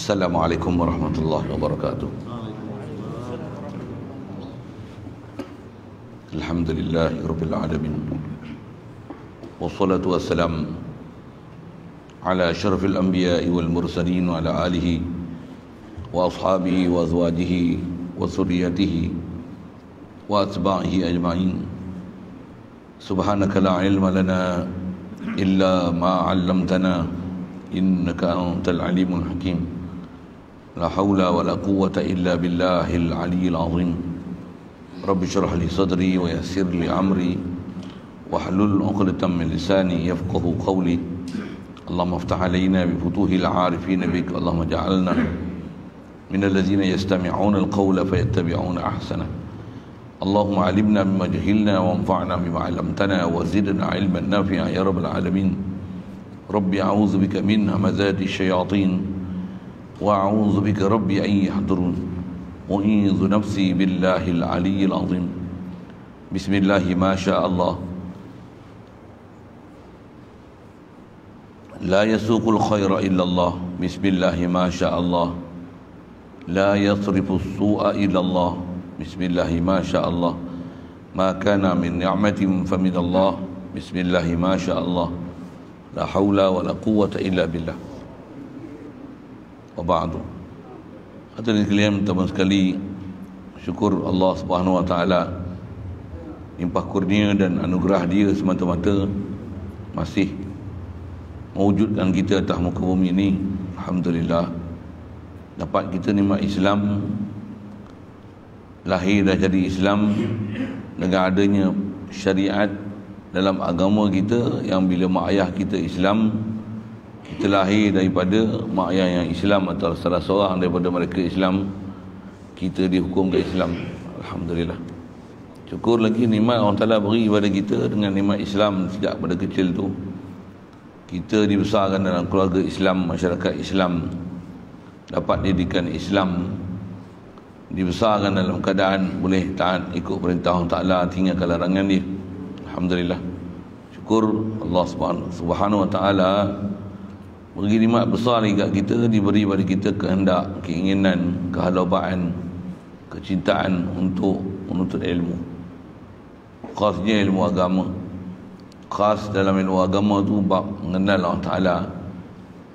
السلام عليكم ورحمة الله وبركاته. الحمد لله رب العالمين. والصلاة والسلام على شرف الأنبياء والمرسلين وعلى آله وأصحابه وأزواجه وذريته وأتباعه أجمعين. سبحانك لا علم لنا إلا ما علمتنا إنك أنت العليم الحكيم. لا حول ولا قوة إلا بالله العلي العظيم. رب اشرح لي صدري ويسر لي أمري واحلل عقدة من لساني يفقه قولي. اللهم افتح علينا بفتوح العارفين بك. اللهم اجعلنا من الذين يستمعون القول فيتبعون أحسنه. اللهم علمنا بما جهلنا وانفعنا بما علمتنا وزدنا علما نافعا يا رب العالمين. ربي أعوذ بك من همزات الشياطين وأعوذ بك ربي أن يحضرون. أعيذ نفسي بالله العلي العظيم. بسم الله ما شاء الله. لا يسوق الخير إلا الله. بسم الله ما شاء الله. لا يصرف السوء إلا الله. بسم الله ما شاء الله. ما كان من نعمة فمن الله. بسم الله ما شاء الله. لا حول ولا قوة إلا بالله. Wabadu Hadirin sekalian teman sekali Syukur Allah subhanahu wa ta'ala Limpah kurnia dan anugerah dia semata-mata Masih Mewujudkan kita atas muka bumi ini. Alhamdulillah Dapat kita nikmat Islam Lahir dah jadi Islam Dengan adanya syariat Dalam agama kita Yang bila mak ayah kita Islam kita lahir daripada mak ayah yang Islam atau salah seorang daripada mereka Islam kita dihukum ke Islam. Alhamdulillah. Syukur lagi nikmat Allah Ta'ala beri kepada kita dengan nikmat Islam sejak pada kecil tu. Kita dibesarkan dalam keluarga Islam masyarakat Islam. Dapat didikan Islam. Dibesarkan dalam keadaan boleh taat ikut perintah Allah Ta'ala tinggalkan larangan dia. Alhamdulillah. Syukur Allah Subhanahu Wa Ta'ala beri nikmat besar lagi kat kita diberi pada kita kehendak keinginan kehalabaan kecintaan untuk menuntut ilmu. Khasnya ilmu agama. Khas dalam ilmu agama tu bab mengenal Allah Ta'ala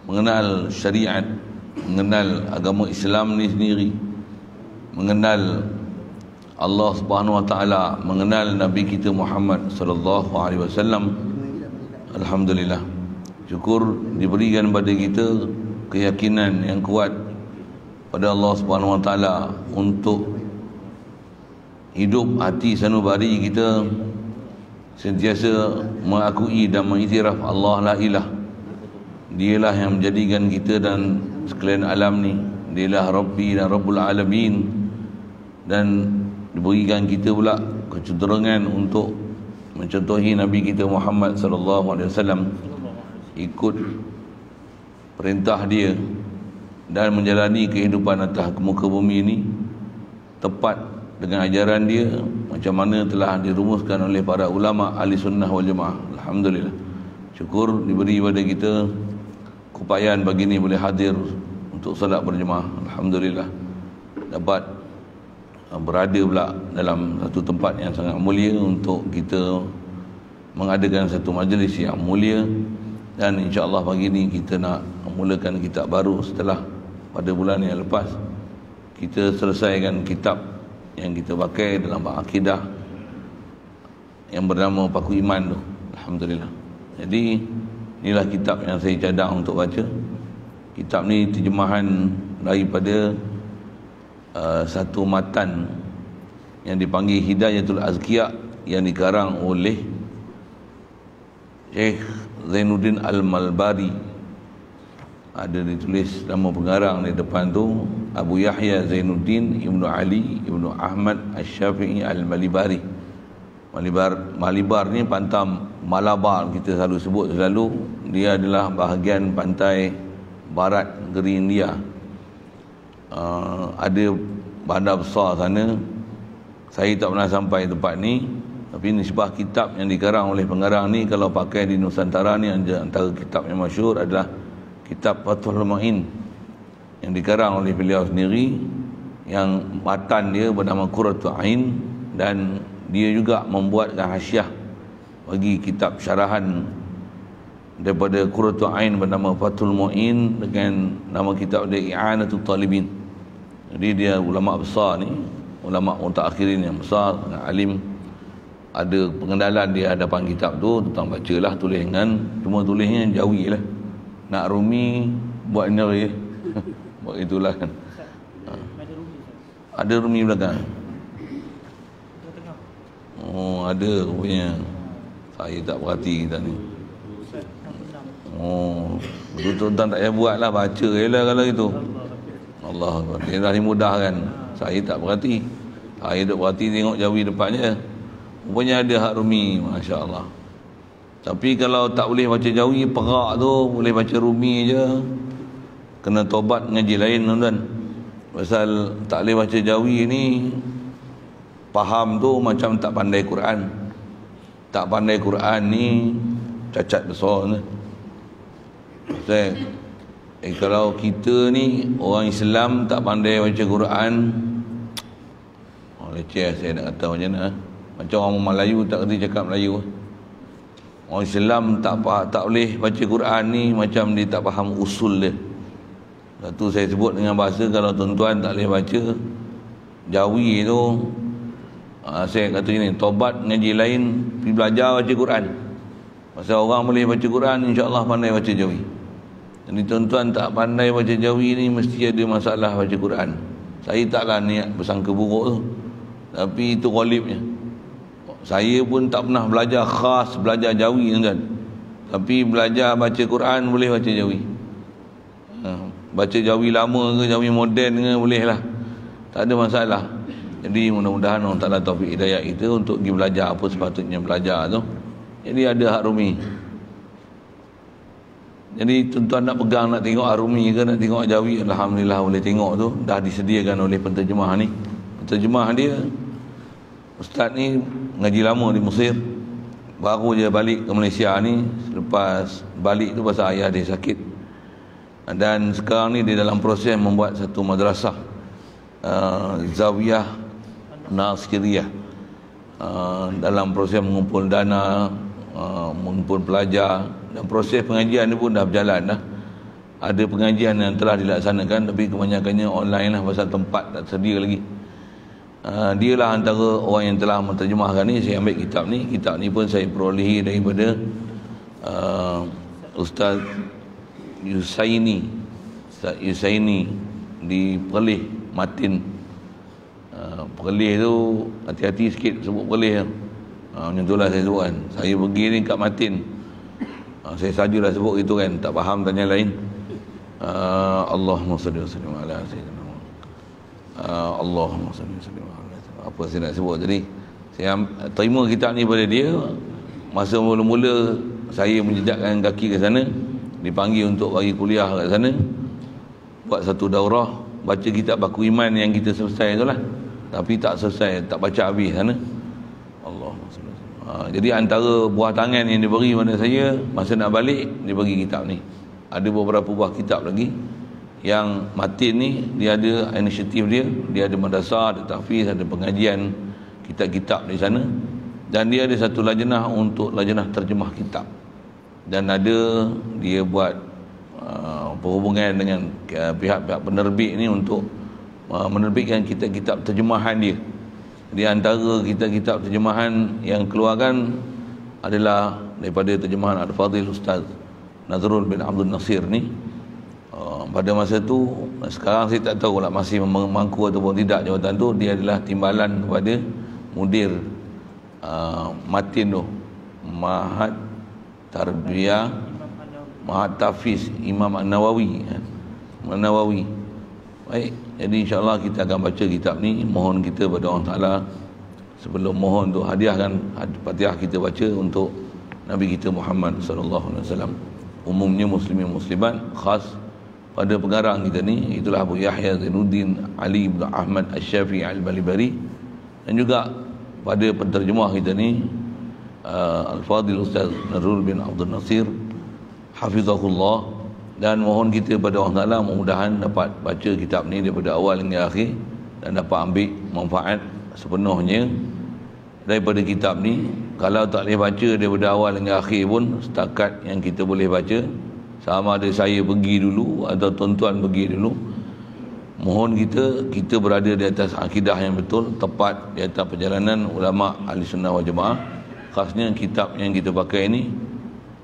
mengenal syariat mengenal agama Islam ni sendiri mengenal Allah Subhanahu Wa Ta'ala mengenal Nabi kita Muhammad Sallallahu Alaihi Wasallam. Alhamdulillah syukur diberikan pada kita keyakinan yang kuat pada Allah Subhanahu Wa Taala untuk hidup hati sanubari kita sentiasa mengakui dan mengiktiraf Allah la ilah. Dialah yang menjadikan kita dan sekalian alam ni dialah Rabbi dan Rabbul Alamin. Dan diberikan kita pula kecenderungan untuk mencontohi Nabi kita Muhammad sallallahu alaihi wasallam ikut perintah dia dan menjalani kehidupan atas muka bumi ini tepat dengan ajaran dia macam mana telah dirumuskan oleh para ulama ahli sunnah wal jamaah. Alhamdulillah. Syukur diberi pada kita keupayaan bagi ini boleh hadir untuk salat berjemaah. Alhamdulillah. Dapat uh, berada pula dalam satu tempat yang sangat mulia untuk kita mengadakan satu majlis yang mulia dan insyaAllah pagi ni kita nak memulakan kitab baru setelah pada bulan yang lepas. Kita selesaikan kitab yang kita pakai dalam akidah yang bernama Paku Iman tu. Alhamdulillah. Jadi inilah kitab yang saya cadang untuk baca. Kitab ni terjemahan daripada uh, satu matan yang dipanggil Hidayatul Azkiya yang dikarang oleh Syekh Zainuddin Al-Malbari. Ada ditulis nama pengarang di depan tu Abu Yahya Zainuddin Ibnu Ali Ibnu Ahmad Asy-Syafi'i Al-Malibari. Malibar Malibar ni pantam Malabar kita selalu sebut selalu. Dia adalah bahagian pantai barat negeri India. Uh, ada bandar besar sana. Saya tak pernah sampai tempat ni tapi nisbah kitab yang dikarang oleh pengarang ni kalau pakai di Nusantara ni antara kitab yang masyur adalah kitab Fathul Ma'in yang dikarang oleh beliau sendiri yang matan dia bernama Qurratu Ain dan dia juga membuatkan hasyiah bagi kitab syarahan daripada Qurratu Ain bernama Fathul Mu'in dengan nama kitab dia I'anatul Talibin. Jadi dia ulama besar ni ulama mutakhirin yang besar alim ada pengendalan dia hadapan kitab tu tentang bacalah tulis dengan cuma tulisnya jawi lah nak rumi buat neri buat itulah kan. Ada rumi belakang? Oh ada rupanya. Saya tak perhati kita ni. Oh betul tuan tak payah buat lah baca je lah kalau itu. Allah dia dah mudah kan. Saya tak perhati saya tak perhati tengok jawi depannya rupanya ada hak rumi Masya Allah tapi kalau tak boleh baca jawi perak tu boleh baca rumi je. Kena tobat ngaji lain tuan-tuan. Pasal tak boleh baca jawi ni faham tu macam tak pandai Quran. Tak pandai Quran ni cacat besar ni saya eh, kalau kita ni orang Islam tak pandai baca Quran oh, leceh saya nak kata macam mana macam orang Melayu tak kerti cakap Melayu Orang Islam tak faham, tak boleh baca Quran ni macam dia tak faham usul dia. Satu saya sebut dengan bahasa kalau tuan-tuan tak boleh baca Jawi tu uh, saya kata ini tobat ngaji lain pergi belajar baca Quran. Pasal orang boleh baca Quran insya-Allah pandai baca Jawi. Jadi tuan-tuan tak pandai baca Jawi ni mesti ada masalah baca Quran. Saya taklah niat bersangka buruk tu. Tapi itu ghalibnya saya pun tak pernah belajar khas belajar jawi kan tapi belajar baca Quran boleh baca jawi. Ha, baca jawi lama ke jawi moden ke boleh lah. Tak ada masalah. Jadi mudah-mudahan Allah Ta'ala taufik hidayah kita untuk pergi belajar apa sepatutnya belajar tu. Jadi ada hak rumi. Jadi tuan-tuan nak pegang nak tengok arumi ke nak tengok jawi Alhamdulillah boleh tengok tu. Dah disediakan oleh penterjemah ni. Penterjemah dia Ustaz ni ngaji lama di Mesir. Baru je balik ke Malaysia ni. Lepas balik tu pasal ayah dia sakit. Dan sekarang ni dia dalam proses membuat satu madrasah uh, Zawiyah Nasiriyah uh, Dalam proses mengumpul dana uh, Mengumpul pelajar. Dan proses pengajian ni pun dah berjalan dah. Ada pengajian yang telah dilaksanakan tapi kebanyakannya online lah pasal tempat tak sedia lagi Uh, dialah antara orang yang telah menterjemahkan ni saya ambil kitab ni. Kitab ni pun saya perolehi daripada uh, Ustaz Yusaini. Ustaz Yusaini di Perlis Matin. Uh, Perlis tu hati-hati sikit sebut Perlis. Uh, macam itulah saya sebut kan. Saya pergi ni kat Matin. Uh, saya sajalah sebut itu kan. Tak faham tanya lain. Uh, Allahumma salli wa sallim ala sayyidina uh, Allahumma salli sallim. Apa saya nak sebut tadi? Saya terima kitab ni pada dia. Masa mula-mula saya menjejakkan kaki ke sana dipanggil untuk bagi kuliah kat sana buat satu daurah baca kitab baku iman yang kita selesai tu lah. Tapi tak selesai tak baca habis sana. Allah ha, jadi antara buah tangan yang diberi pada saya masa nak balik dia bagi kitab ni. Ada beberapa buah kitab lagi yang matin ni dia ada inisiatif dia dia ada madrasah ada tahfiz ada pengajian kitab-kitab di sana. Dan dia ada satu lajnah untuk lajnah terjemah kitab. Dan ada dia buat uh, perhubungan dengan uh, pihak-pihak penerbit ni untuk uh, menerbitkan kitab-kitab terjemahan dia. Di antara kitab-kitab terjemahan yang keluarkan adalah daripada terjemahan Al-Fadhil Ustaz Nazrul bin Abdul Nasir ni pada masa tu sekarang saya tak tahu lah masih memangku ataupun tidak jawatan tu dia adalah timbalan kepada mudir uh, Matin tu. Mahat Tarbiyah Mahat Tafiz Imam An-Nawawi kan? An-Nawawi. Baik jadi insyaAllah kita akan baca kitab ni. Mohon kita pada Allah Ta'ala Sebelum mohon untuk hadiahkan Fatihah kita baca untuk Nabi kita Muhammad Sallallahu Alaihi Wasallam. Umumnya muslimin muslimat Khas pada pengarang kita ni Itulah Abu Yahya Zainuddin Ali bin Ahmad Al-Syafi'i Al-Balibari. Dan juga pada penterjemah kita ni uh, Al-Fadil Ustaz Narul bin Abdul Nasir Hafizahullah. Dan mohon kita pada Allah Ta'ala mudah-mudahan dapat baca kitab ni daripada awal hingga akhir dan dapat ambil manfaat sepenuhnya daripada kitab ni. Kalau tak boleh baca daripada awal hingga akhir pun setakat yang kita boleh baca sama ada saya pergi dulu atau tuan-tuan pergi dulu mohon kita kita berada di atas akidah yang betul tepat di atas perjalanan ulama ahli sunnah wal jemaah khasnya kitab yang kita pakai ini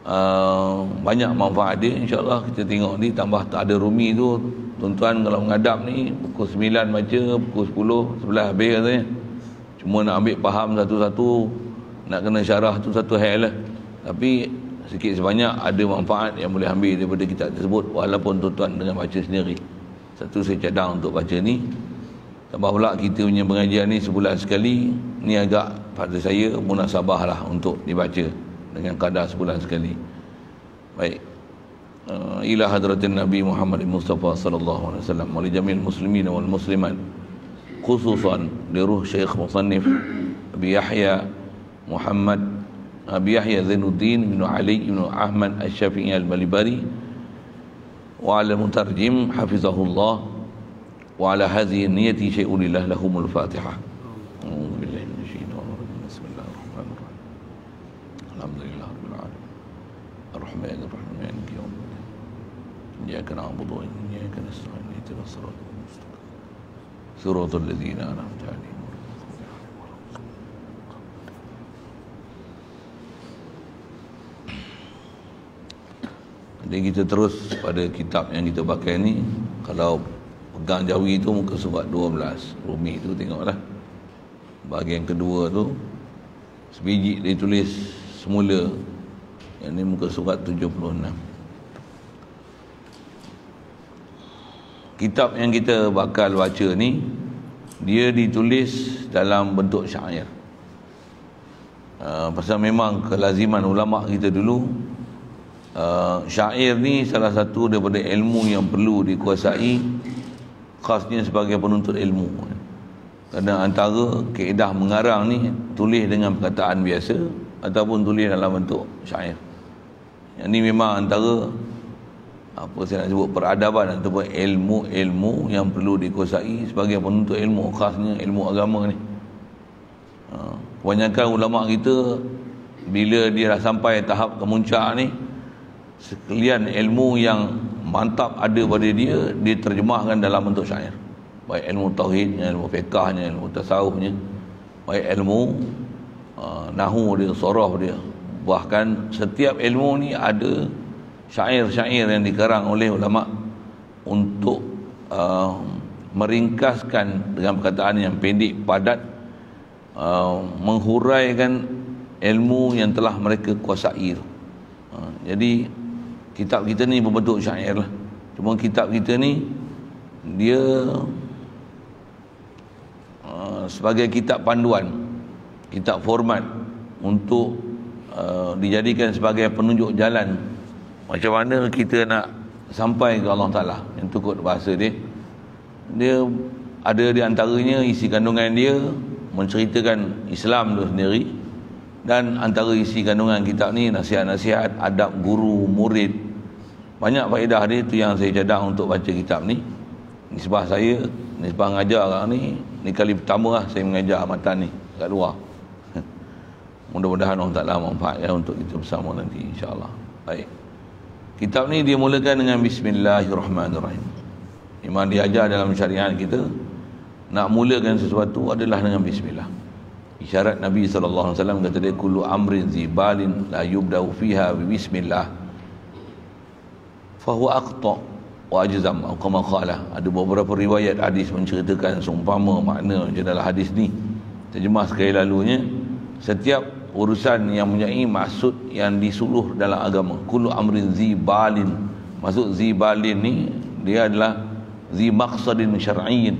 uh, banyak manfaat dia. insyaAllah kita tengok ni tambah tak ada rumi tu tuan-tuan kalau menghadap ni pukul 9 baca pukul 10 11 habis katanya. Cuma nak ambil faham satu-satu nak kena syarah tu satu hal lah. Tapi sikit sebanyak ada manfaat yang boleh ambil daripada kitab tersebut. Walaupun tuan-tuan dengan baca sendiri. Satu saya cadang untuk baca ni. Tambah pula kita punya pengajian ni sebulan sekali. Ni agak pada saya munasabah lah untuk dibaca dengan kadar sebulan sekali. Baik. Uh, ila hadratin nabi Muhammad Mustafa sallallahu alaihi wasallam wa jamil muslimin wal muslimat khususan li ruh syekh musannif Abi Yahya Muhammad أبي يحيى زين الدين بن علي بن أحمد الشافعي المليبري وعلى المترجم حفظه الله وعلى هذه النية شيء لله لهم الفاتحة أعوذ بالله من الشيطان الرجيم بسم الله الرحمن الرحيم الحمد لله رب العالمين الرحمن الرحيم مالك يوم الدين إياك نعبد وإياك نستعين اهدنا الصراط المستقيم صراط الذين أنعمت عليهم Jadi kita terus pada kitab yang kita pakai ni Kalau pegang jawi tu muka surat 12 Rumi tu tengoklah. Bahagian kedua tu Sebiji dia tulis semula yang ini muka surat 76 Kitab yang kita bakal baca ni Dia ditulis dalam bentuk syair. Uh, Pasal memang kelaziman ulama' kita dulu uh, Syair ni salah satu daripada ilmu yang perlu dikuasai Khasnya sebagai penuntut ilmu. Kerana antara keedah mengarang ni Tulis dengan perkataan biasa Ataupun tulis dalam bentuk syair. Yang ni memang antara apa saya nak sebut peradaban ataupun ilmu-ilmu yang perlu dikuasai sebagai penuntut ilmu khasnya ilmu agama ni. Ha, kebanyakan ulama kita bila dia dah sampai tahap kemuncak ni sekalian ilmu yang mantap ada pada dia diterjemahkan dalam bentuk syair. Baik ilmu tauhidnya ilmu fiqahnya ilmu tasawufnya. Baik ilmu uh, nahu dia sorof dia. Bahkan setiap ilmu ni ada syair-syair yang dikarang oleh ulama untuk uh, meringkaskan dengan perkataan yang pendek padat uh, menghuraikan ilmu yang telah mereka kuasai. Uh, jadi kitab kita ni berbentuk syair lah. Cuma kitab kita ni dia uh, sebagai kitab panduan kitab format untuk Uh, dijadikan sebagai penunjuk jalan macam mana kita nak sampai ke Allah Ta'ala. Yang tukut bahasa dia. Dia ada di antaranya isi kandungan dia menceritakan Islam tu sendiri dan antara isi kandungan kitab ni nasihat-nasihat adab guru murid banyak faedah dia tu yang saya cadang untuk baca kitab ni. Nisbah saya nisbah mengajar orang ni ni kali pertama lah saya mengajar matan ni kat luar. Mudah-mudahan Allah Ta'ala manfaatkan untuk kita bersama nanti insyaAllah. Baik. Kitab ni dia mulakan dengan Bismillahirrahmanirrahim. Memang diajar dalam syariat kita nak mulakan sesuatu adalah dengan bismillah. Isyarat Nabi SAW kata dia kullu amrin zibalin la yubda'u fiha bismillah fahuwa aqta wa ajzam. Kama qala ada beberapa riwayat hadis menceritakan seumpama makna dalam hadis ni. Terjemah sekali lalunya setiap urusan yang mempunyai maksud yang disuluh dalam agama. Kullu amrin zibalin maksud zibalin ni dia adalah zi maqsadin syar'iyyin.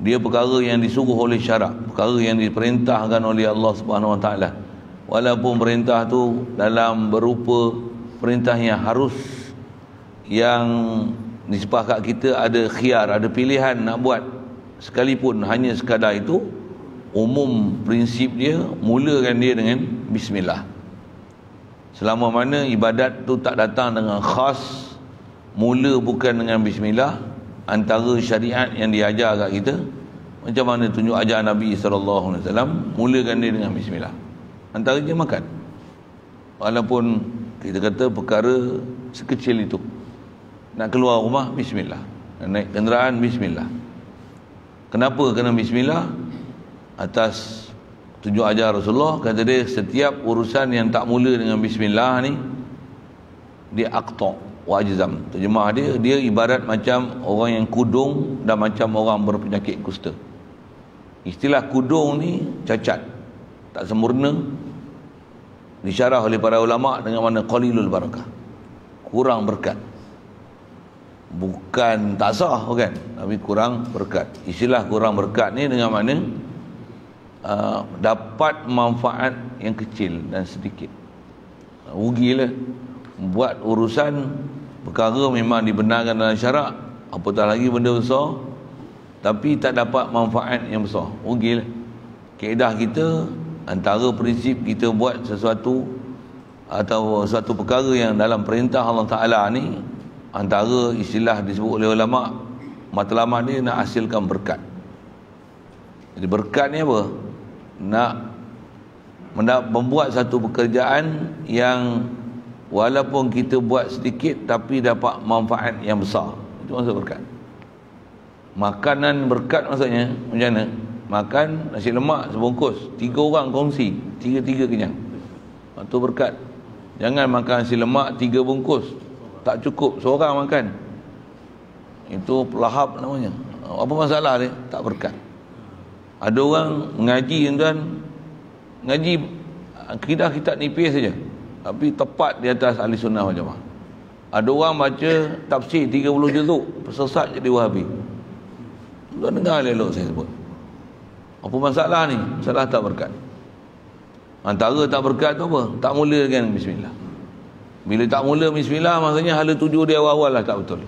Dia perkara yang disuruh oleh syarak. Perkara yang diperintahkan oleh Allah Subhanahu Wa Taala. Walaupun perintah tu dalam berupa perintah yang harus yang disepakat kita ada khiar ada pilihan nak buat. Sekalipun hanya sekadar itu umum prinsip dia mulakan dia dengan bismillah. Selama mana ibadat tu tak datang dengan khas mula bukan dengan bismillah antara syariat yang diajar kat kita macam mana tunjuk ajar Nabi wasallam mulakan dia dengan bismillah. Antaranya makan. Walaupun kita kata perkara sekecil itu nak keluar rumah bismillah. Naik kenderaan bismillah. Kenapa kena bismillah? Atas tunjuk ajar Rasulullah kata dia setiap urusan yang tak mula dengan bismillah ni dia aqta wajzam terjemah dia dia ibarat macam orang yang kudung dan macam orang berpenyakit kusta. Istilah kudung ni cacat tak sempurna. Disyarah oleh para ulama dengan mana qalilul barakah. Kurang berkat bukan tak sah kan tapi kurang berkat. Istilah kurang berkat ni dengan mana uh, dapat manfaat yang kecil dan sedikit. Rugilah. Buat urusan perkara memang dibenarkan dalam syarak apatah lagi benda besar tapi tak dapat manfaat yang besar. Rugilah. Keedah kita antara prinsip kita buat sesuatu atau suatu perkara yang dalam perintah Allah Ta'ala ni antara istilah disebut oleh ulama matlamat ni nak hasilkan berkat. Jadi berkat ni apa? Nak membuat satu pekerjaan yang walaupun kita buat sedikit tapi dapat manfaat yang besar. Itu maksud berkat. Makanan berkat maksudnya macam mana? Makan nasi lemak sebungkus tiga orang kongsi tiga-tiga kenyang. Itu berkat. Jangan makan nasi lemak tiga bungkus tak cukup seorang makan. Itu pelahap namanya. Apa masalah dia? Tak berkat. Ada orang mengaji tuan ngaji kita kita nipis saja. Tapi tepat di atas ahli sunnah wal jamaah. Ada orang baca tafsir 30 juzuk sesat jadi wahabi. Tuan dengar elok saya sebut. Apa masalah ni? Masalah tak berkat. Antara tak berkat tu apa? Tak mula dengan bismillah bila tak mula bismillah maksudnya hala tuju dia awal-awal lah tak betul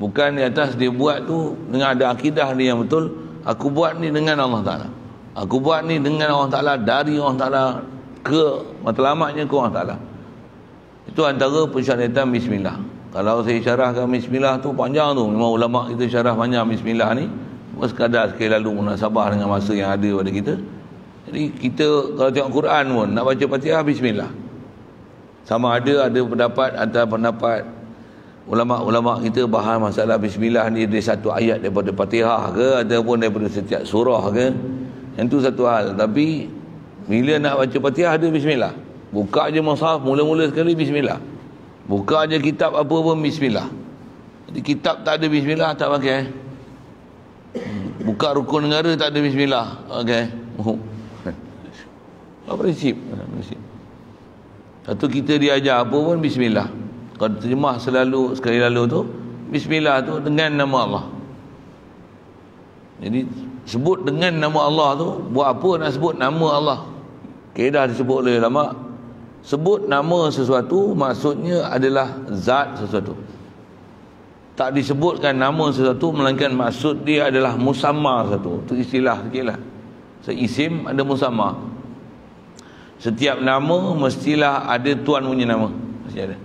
bukan di atas dia buat tu dengan ada akidah dia yang betul aku buat ni dengan Allah Ta'ala aku buat ni dengan Allah Ta'ala dari Allah Ta'ala ke matlamatnya ke Allah Ta'ala itu antara pensyaratan bismillah. Kalau saya syarahkan bismillah tu panjang tu. Memang ulama kita syarah panjang bismillah ni. Bukan sekadar sekali lalu munasabah dengan masa yang ada pada kita. Jadi kita kalau tengok Quran pun nak baca Fatihah bismillah. Sama ada ada pendapat atau pendapat ulama-ulama kita bahas masalah bismillah ni dari satu ayat daripada Fatihah ke ataupun daripada setiap surah ke. Yang tu satu hal. Tapi bila nak baca Fatihah ada bismillah. Buka aja mushaf mula-mula sekali bismillah. Buka aja kitab apa pun bismillah. Jadi kitab tak ada bismillah tak pakai. Buka rukun negara tak ada bismillah. Okey. Apa prinsip? prinsip. Satu kita diajar apa pun bismillah. Kalau terjemah selalu sekali lalu tu bismillah tu dengan nama Allah. Jadi sebut dengan nama Allah tu buat apa nak sebut nama Allah? Kedah disebut oleh ulama sebut nama sesuatu maksudnya adalah zat sesuatu tak disebutkan nama sesuatu melainkan maksud dia adalah musamma sesuatu itu istilah sikit lah seisim ada musamma setiap nama mestilah ada tuan punya nama mesti ada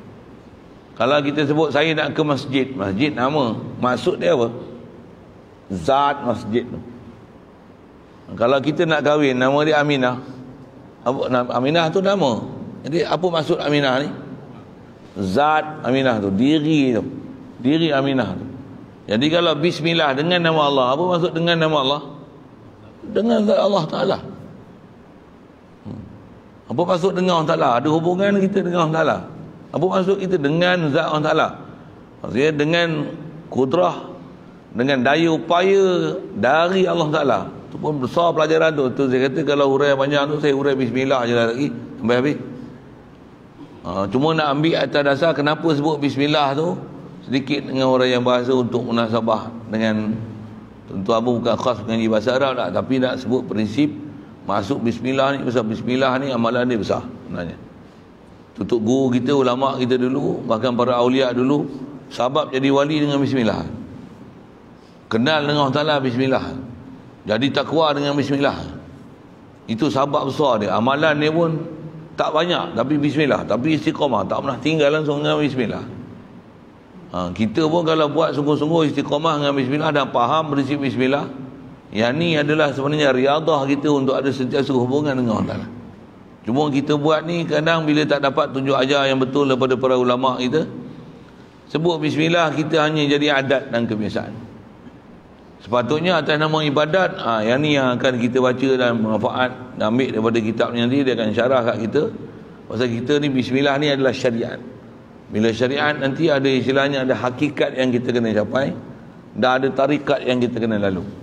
kalau kita sebut saya nak ke masjid masjid nama maksud dia apa zat masjid tu kalau kita nak kahwin nama dia Aminah apa Aminah tu nama jadi apa maksud Aminah ni? Zat Aminah tu, diri tu. Diri Aminah tu. Jadi kalau bismillah dengan nama Allah, apa maksud dengan nama Allah? dengan Allah Ta'ala. Apa maksud dengan Allah Ta'ala ada hubungan kita dengan Allah Ta'ala apa maksud kita dengan zat Allah Ta'ala maksudnya dengan kudrah dengan daya upaya dari Allah Ta'ala itu pun besar pelajaran tu. Tu saya kata kalau hurai banyak tu saya hurai bismillah je lah lagi. Sampai habis. Ha, cuma nak ambil atas dasar kenapa sebut bismillah tu sedikit dengan orang yang bahasa untuk munasabah dengan tentu abu bukan khas dengan bahasa Arab tak tapi nak sebut prinsip masuk bismillah ni besar. Bismillah ni amalan dia besar sebenarnya. Tutup guru kita ulama kita dulu bahkan para awliya dulu sabab jadi wali dengan bismillah. Kenal dengan Allah Taala bismillah. Jadi takwa dengan bismillah. Itu sabab besar dia. Amalan dia pun tak banyak tapi bismillah. Tapi istiqamah tak pernah tinggal langsung dengan bismillah. Ha, kita pun kalau buat sungguh-sungguh istiqamah dengan bismillah dan faham prinsip bismillah, yang ni adalah sebenarnya riadah kita untuk ada sentiasa hubungan dengan Allah Taala. Cuma kita buat ni kadang bila tak dapat tunjuk ajar yang betul daripada para ulama kita, sebut bismillah kita hanya jadi adat dan kebiasaan. Sepatutnya atas nama ibadat, ha, yang ni yang akan kita baca dan manfaat dan ambil daripada kitab ni nanti dia akan syarah kat kita. Pasal kita ni bismillah ni adalah syariat. Bila syariat nanti ada istilahnya ada hakikat yang kita kena capai dan ada tarikat yang kita kena lalu.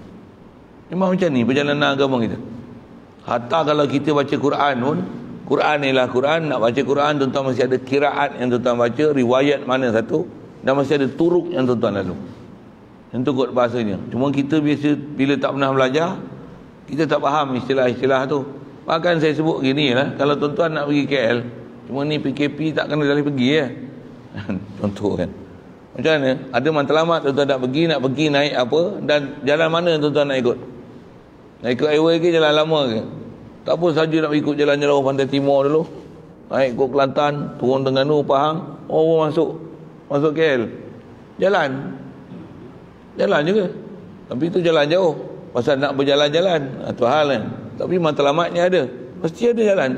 Memang macam ni perjalanan agama kita. Hatta kalau kita baca Quran pun, Quran ialah Quran, nak baca Quran tuan-tuan mesti ada kiraat yang tuan-tuan baca, riwayat mana satu dan mesti ada turuk yang tuan-tuan lalu. Yang tu kot bahasanya. Cuma kita biasa bila tak pernah belajar, kita tak faham istilah-istilah tu. Bahkan saya sebut gini lah, kalau tuan-tuan nak pergi KL, cuma ni PKP tak kena jalan pergi ya. contoh kan macam mana ada matlamat tuan-tuan nak pergi nak pergi naik apa dan jalan mana tuan-tuan nak ikut nak ikut highway ke jalan lama ke? Tak pun saja nak ikut jalan jalan pantai timur dulu. Naik ke Kelantan turun dengan nu Pahang. Oh masuk. Masuk KL jalan. Jalan juga. Tapi itu jalan jauh. Pasal nak berjalan-jalan. Itu hal kan. Tapi matlamatnya ada. Mesti ada jalan.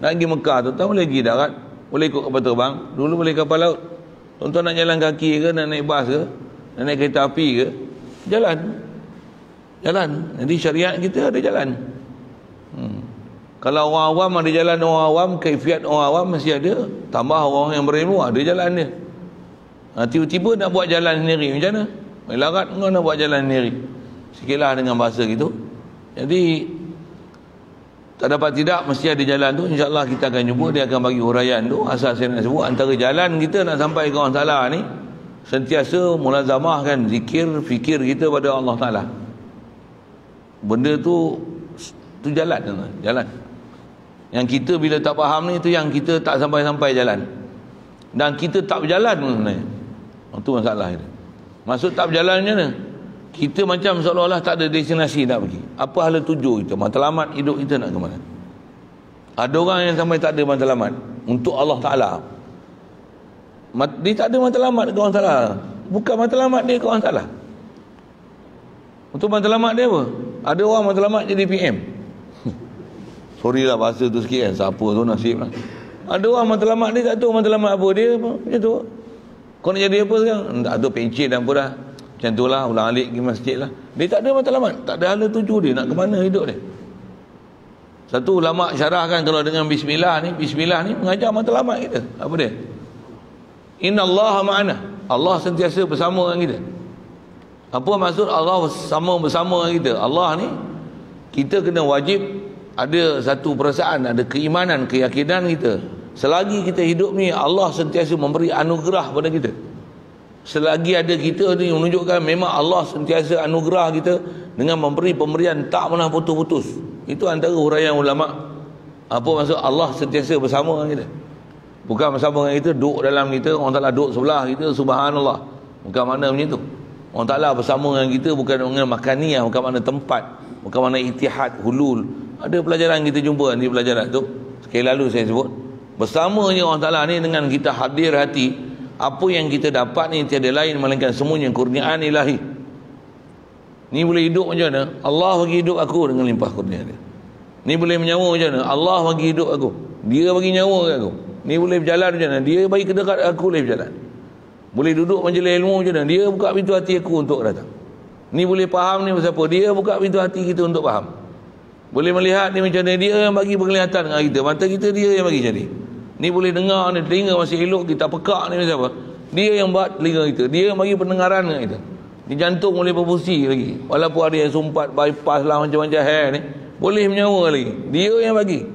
Nak pergi Mekah tu tak boleh pergi darat. Boleh ikut kapal terbang. Dulu boleh kapal laut. Tuan-tuan nak jalan kaki ke nak naik bas ke nak naik kereta api ke jalan jalan. Jadi syariat kita ada jalan. Hmm. kalau orang awam ada jalan orang awam kaifiat orang awam masih ada. Tambah orang yang berilmu ada jalan dia. Ha, tiba-tiba nak buat jalan sendiri macam mana? Melarat kau nak buat jalan sendiri. Sikitlah dengan bahasa gitu. Jadi tak dapat tidak mesti ada jalan tu. Insyaallah kita akan jumpa dia akan bagi huraian tu. Asal saya nak sebut antara jalan kita nak sampai ke orang salah ni sentiasa mulazamah kan zikir fikir kita pada Allah Taala benda tu tu jalan jalan. Yang kita bila tak faham ni tu yang kita tak sampai-sampai jalan. Dan kita tak berjalan sebenarnya. Itu masalah dia. Maksud tak berjalan macam mana kita macam seolah-olah tak ada destinasi nak pergi. Apa hal tuju kita? Matlamat hidup kita nak ke mana? Ada orang yang sampai tak ada matlamat untuk Allah Ta'ala. Dia tak ada matlamat ke Allah Ta'ala. Bukan matlamat dia Allah Ta'ala. Untuk matlamat dia apa ada orang matlamat jadi PM sorry lah bahasa tu sikit kan. Siapa tu nasib lah. Ada orang matlamat dia tak tahu matlamat apa dia macam tu. Kau nak jadi apa sekarang? Tak tahu pencet dan apa dah. Macam tu lah ulang alik pergi masjid lah. Dia tak ada matlamat. Tak ada hala tuju dia nak ke mana hidup dia. Satu ulama syarahkan kalau dengan bismillah ni bismillah ni mengajar matlamat kita. Apa dia? Inna Allah ma'ana. Allah sentiasa bersama dengan kita apa maksud Allah sama bersama kita? Allah ni kita kena wajib ada satu perasaan ada keimanan keyakinan kita. Selagi kita hidup ni Allah sentiasa memberi anugerah kepada kita. Selagi ada kita ni menunjukkan memang Allah sentiasa anugerah kita dengan memberi pemberian tak pernah putus-putus. Itu antara huraian ulama. Apa maksud Allah sentiasa bersama kita? Bukan bersama dengan kita duduk dalam kita orang taklah duduk sebelah kita subhanallah. Bukan mana macam tu orang taklah bersama dengan kita bukan dengan makaniah bukan mana tempat bukan mana itihad hulul. Ada pelajaran kita jumpa di pelajaran tu. Sekali lalu saya sebut bersamanya orang taklah ni dengan kita hadir hati apa yang kita dapat ni tiada lain melainkan semuanya kurniaan ilahi. Ni boleh hidup macam mana? Allah bagi hidup aku dengan limpah kurnia dia. Ni boleh menyawa macam mana? Allah bagi hidup aku. Dia bagi nyawa kat aku. Ni boleh berjalan macam mana? Dia bagi kedekat aku boleh berjalan boleh duduk majlis ilmu macam mana dia buka pintu hati aku untuk datang ni boleh faham ni pasal apa dia buka pintu hati kita untuk faham Boleh melihat ni macam mana dia yang bagi penglihatan dengan kita. Mata kita dia yang bagi jadi. Ni boleh dengar ni telinga masih elok kita pekak ni macam apa? Dia yang buat telinga kita. Dia yang bagi pendengaran dengan kita. Ni jantung boleh berfungsi lagi. Walaupun ada yang sumpat bypass lah macam-macam hair ni. Boleh menyawa lagi. Dia yang bagi.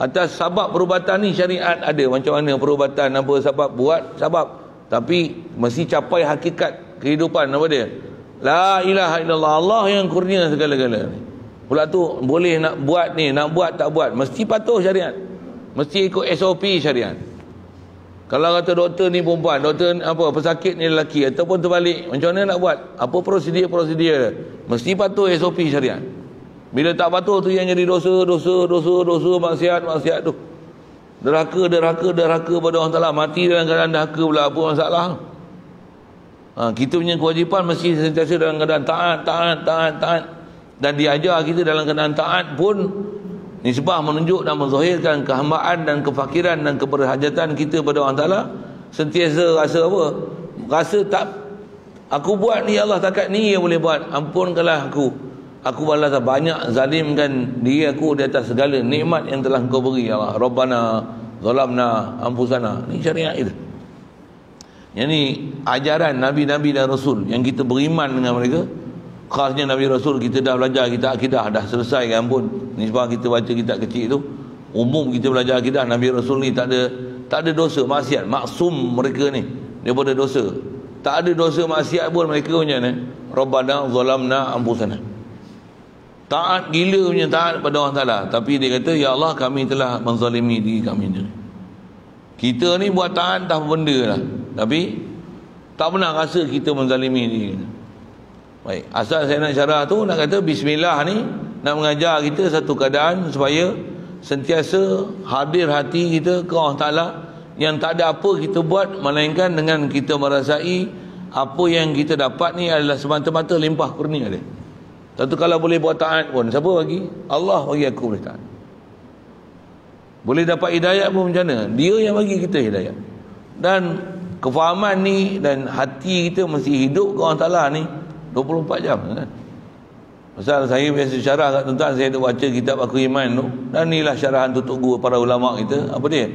Atas sebab perubatan ni syariat ada. Macam mana perubatan apa sebab buat sebab. Tapi mesti capai hakikat kehidupan apa dia? La ilaha illallah Allah yang kurnia segala-galanya. Pula tu boleh nak buat ni, nak buat tak buat, mesti patuh syariat. Mesti ikut SOP syariat. Kalau kata doktor ni perempuan, doktor apa pesakit ni lelaki ataupun terbalik, macam mana nak buat? Apa prosedur-prosedur? Mesti patuh SOP syariat. Bila tak patuh tu yang jadi dosa, dosa, dosa, dosa, maksiat, maksiat tu. Deraka, deraka, deraka pada orang Taala, mati dalam keadaan deraka pula apa masalah? Ha, kita punya kewajipan mesti sentiasa dalam keadaan taat, taat, taat, taat. Dan diajar kita dalam keadaan taat pun nisbah menunjuk dan menzahirkan kehambaan dan kefakiran dan keberhajatan kita pada Allah Ta'ala sentiasa rasa apa? Rasa tak aku buat ni Allah takat ni yang boleh buat. Ampunkanlah aku aku balas banyak zalimkan diri aku di atas segala nikmat yang telah kau beri. Ya Allah Rabbana zalamna ampusana ni syariat itu. Yang ni ajaran Nabi-Nabi dan Rasul yang kita beriman dengan mereka. Khasnya Nabi Rasul kita dah belajar kita akidah dah selesai kan pun. Ni sebab kita baca kitab kecil tu. Umum kita belajar akidah Nabi Rasul ni tak ada tak ada dosa maksiat. Maksum mereka ni daripada dosa. Tak ada dosa maksiat pun mereka punya ni. Rabbana zalamna ampusana taat gila punya taat pada Allah Ta'ala. Tapi dia kata Ya Allah kami telah menzalimi diri kami ni kita ni buat taat dah benda lah tapi tak pernah rasa kita menzalimi diri. Baik, asal saya nak syarah tu nak kata bismillah ni nak mengajar kita satu keadaan supaya sentiasa hadir hati kita ke Allah Taala yang tak ada apa kita buat melainkan dengan kita merasai apa yang kita dapat ni adalah semata-mata limpah kurnia dia. Tentu kalau boleh buat taat pun siapa bagi? Allah bagi aku boleh taat. Boleh dapat hidayah pun macam mana? Dia yang bagi kita hidayah. Dan kefahaman ni dan hati kita mesti hidup ke Allah Taala ni 24 jam kan Pasal saya biasa syarah kat tuan-tuan Saya baca kitab Aku Iman tu Dan inilah syarahan tutup gua para ulama kita Apa dia?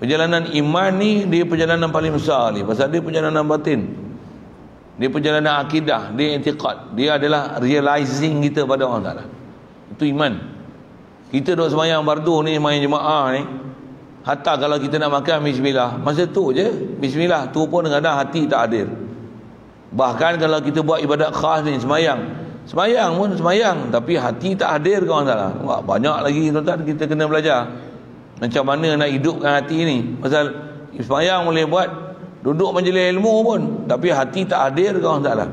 Perjalanan iman ni Dia perjalanan paling besar ni Pasal dia perjalanan batin Dia perjalanan akidah Dia intiqat Dia adalah realizing kita pada Allah Ta'ala Itu iman Kita duduk semayang bardu ni Semayang jemaah ni Hatta kalau kita nak makan Bismillah Masa tu je Bismillah Tu pun kadang hati tak hadir Bahkan kalau kita buat ibadat khas ni semayang. Semayang pun semayang tapi hati tak hadir kau orang Wah, banyak lagi tuan-tuan kita kena belajar. Macam mana nak hidupkan hati ni? Pasal semayang boleh buat duduk majlis ilmu pun tapi hati tak hadir kau orang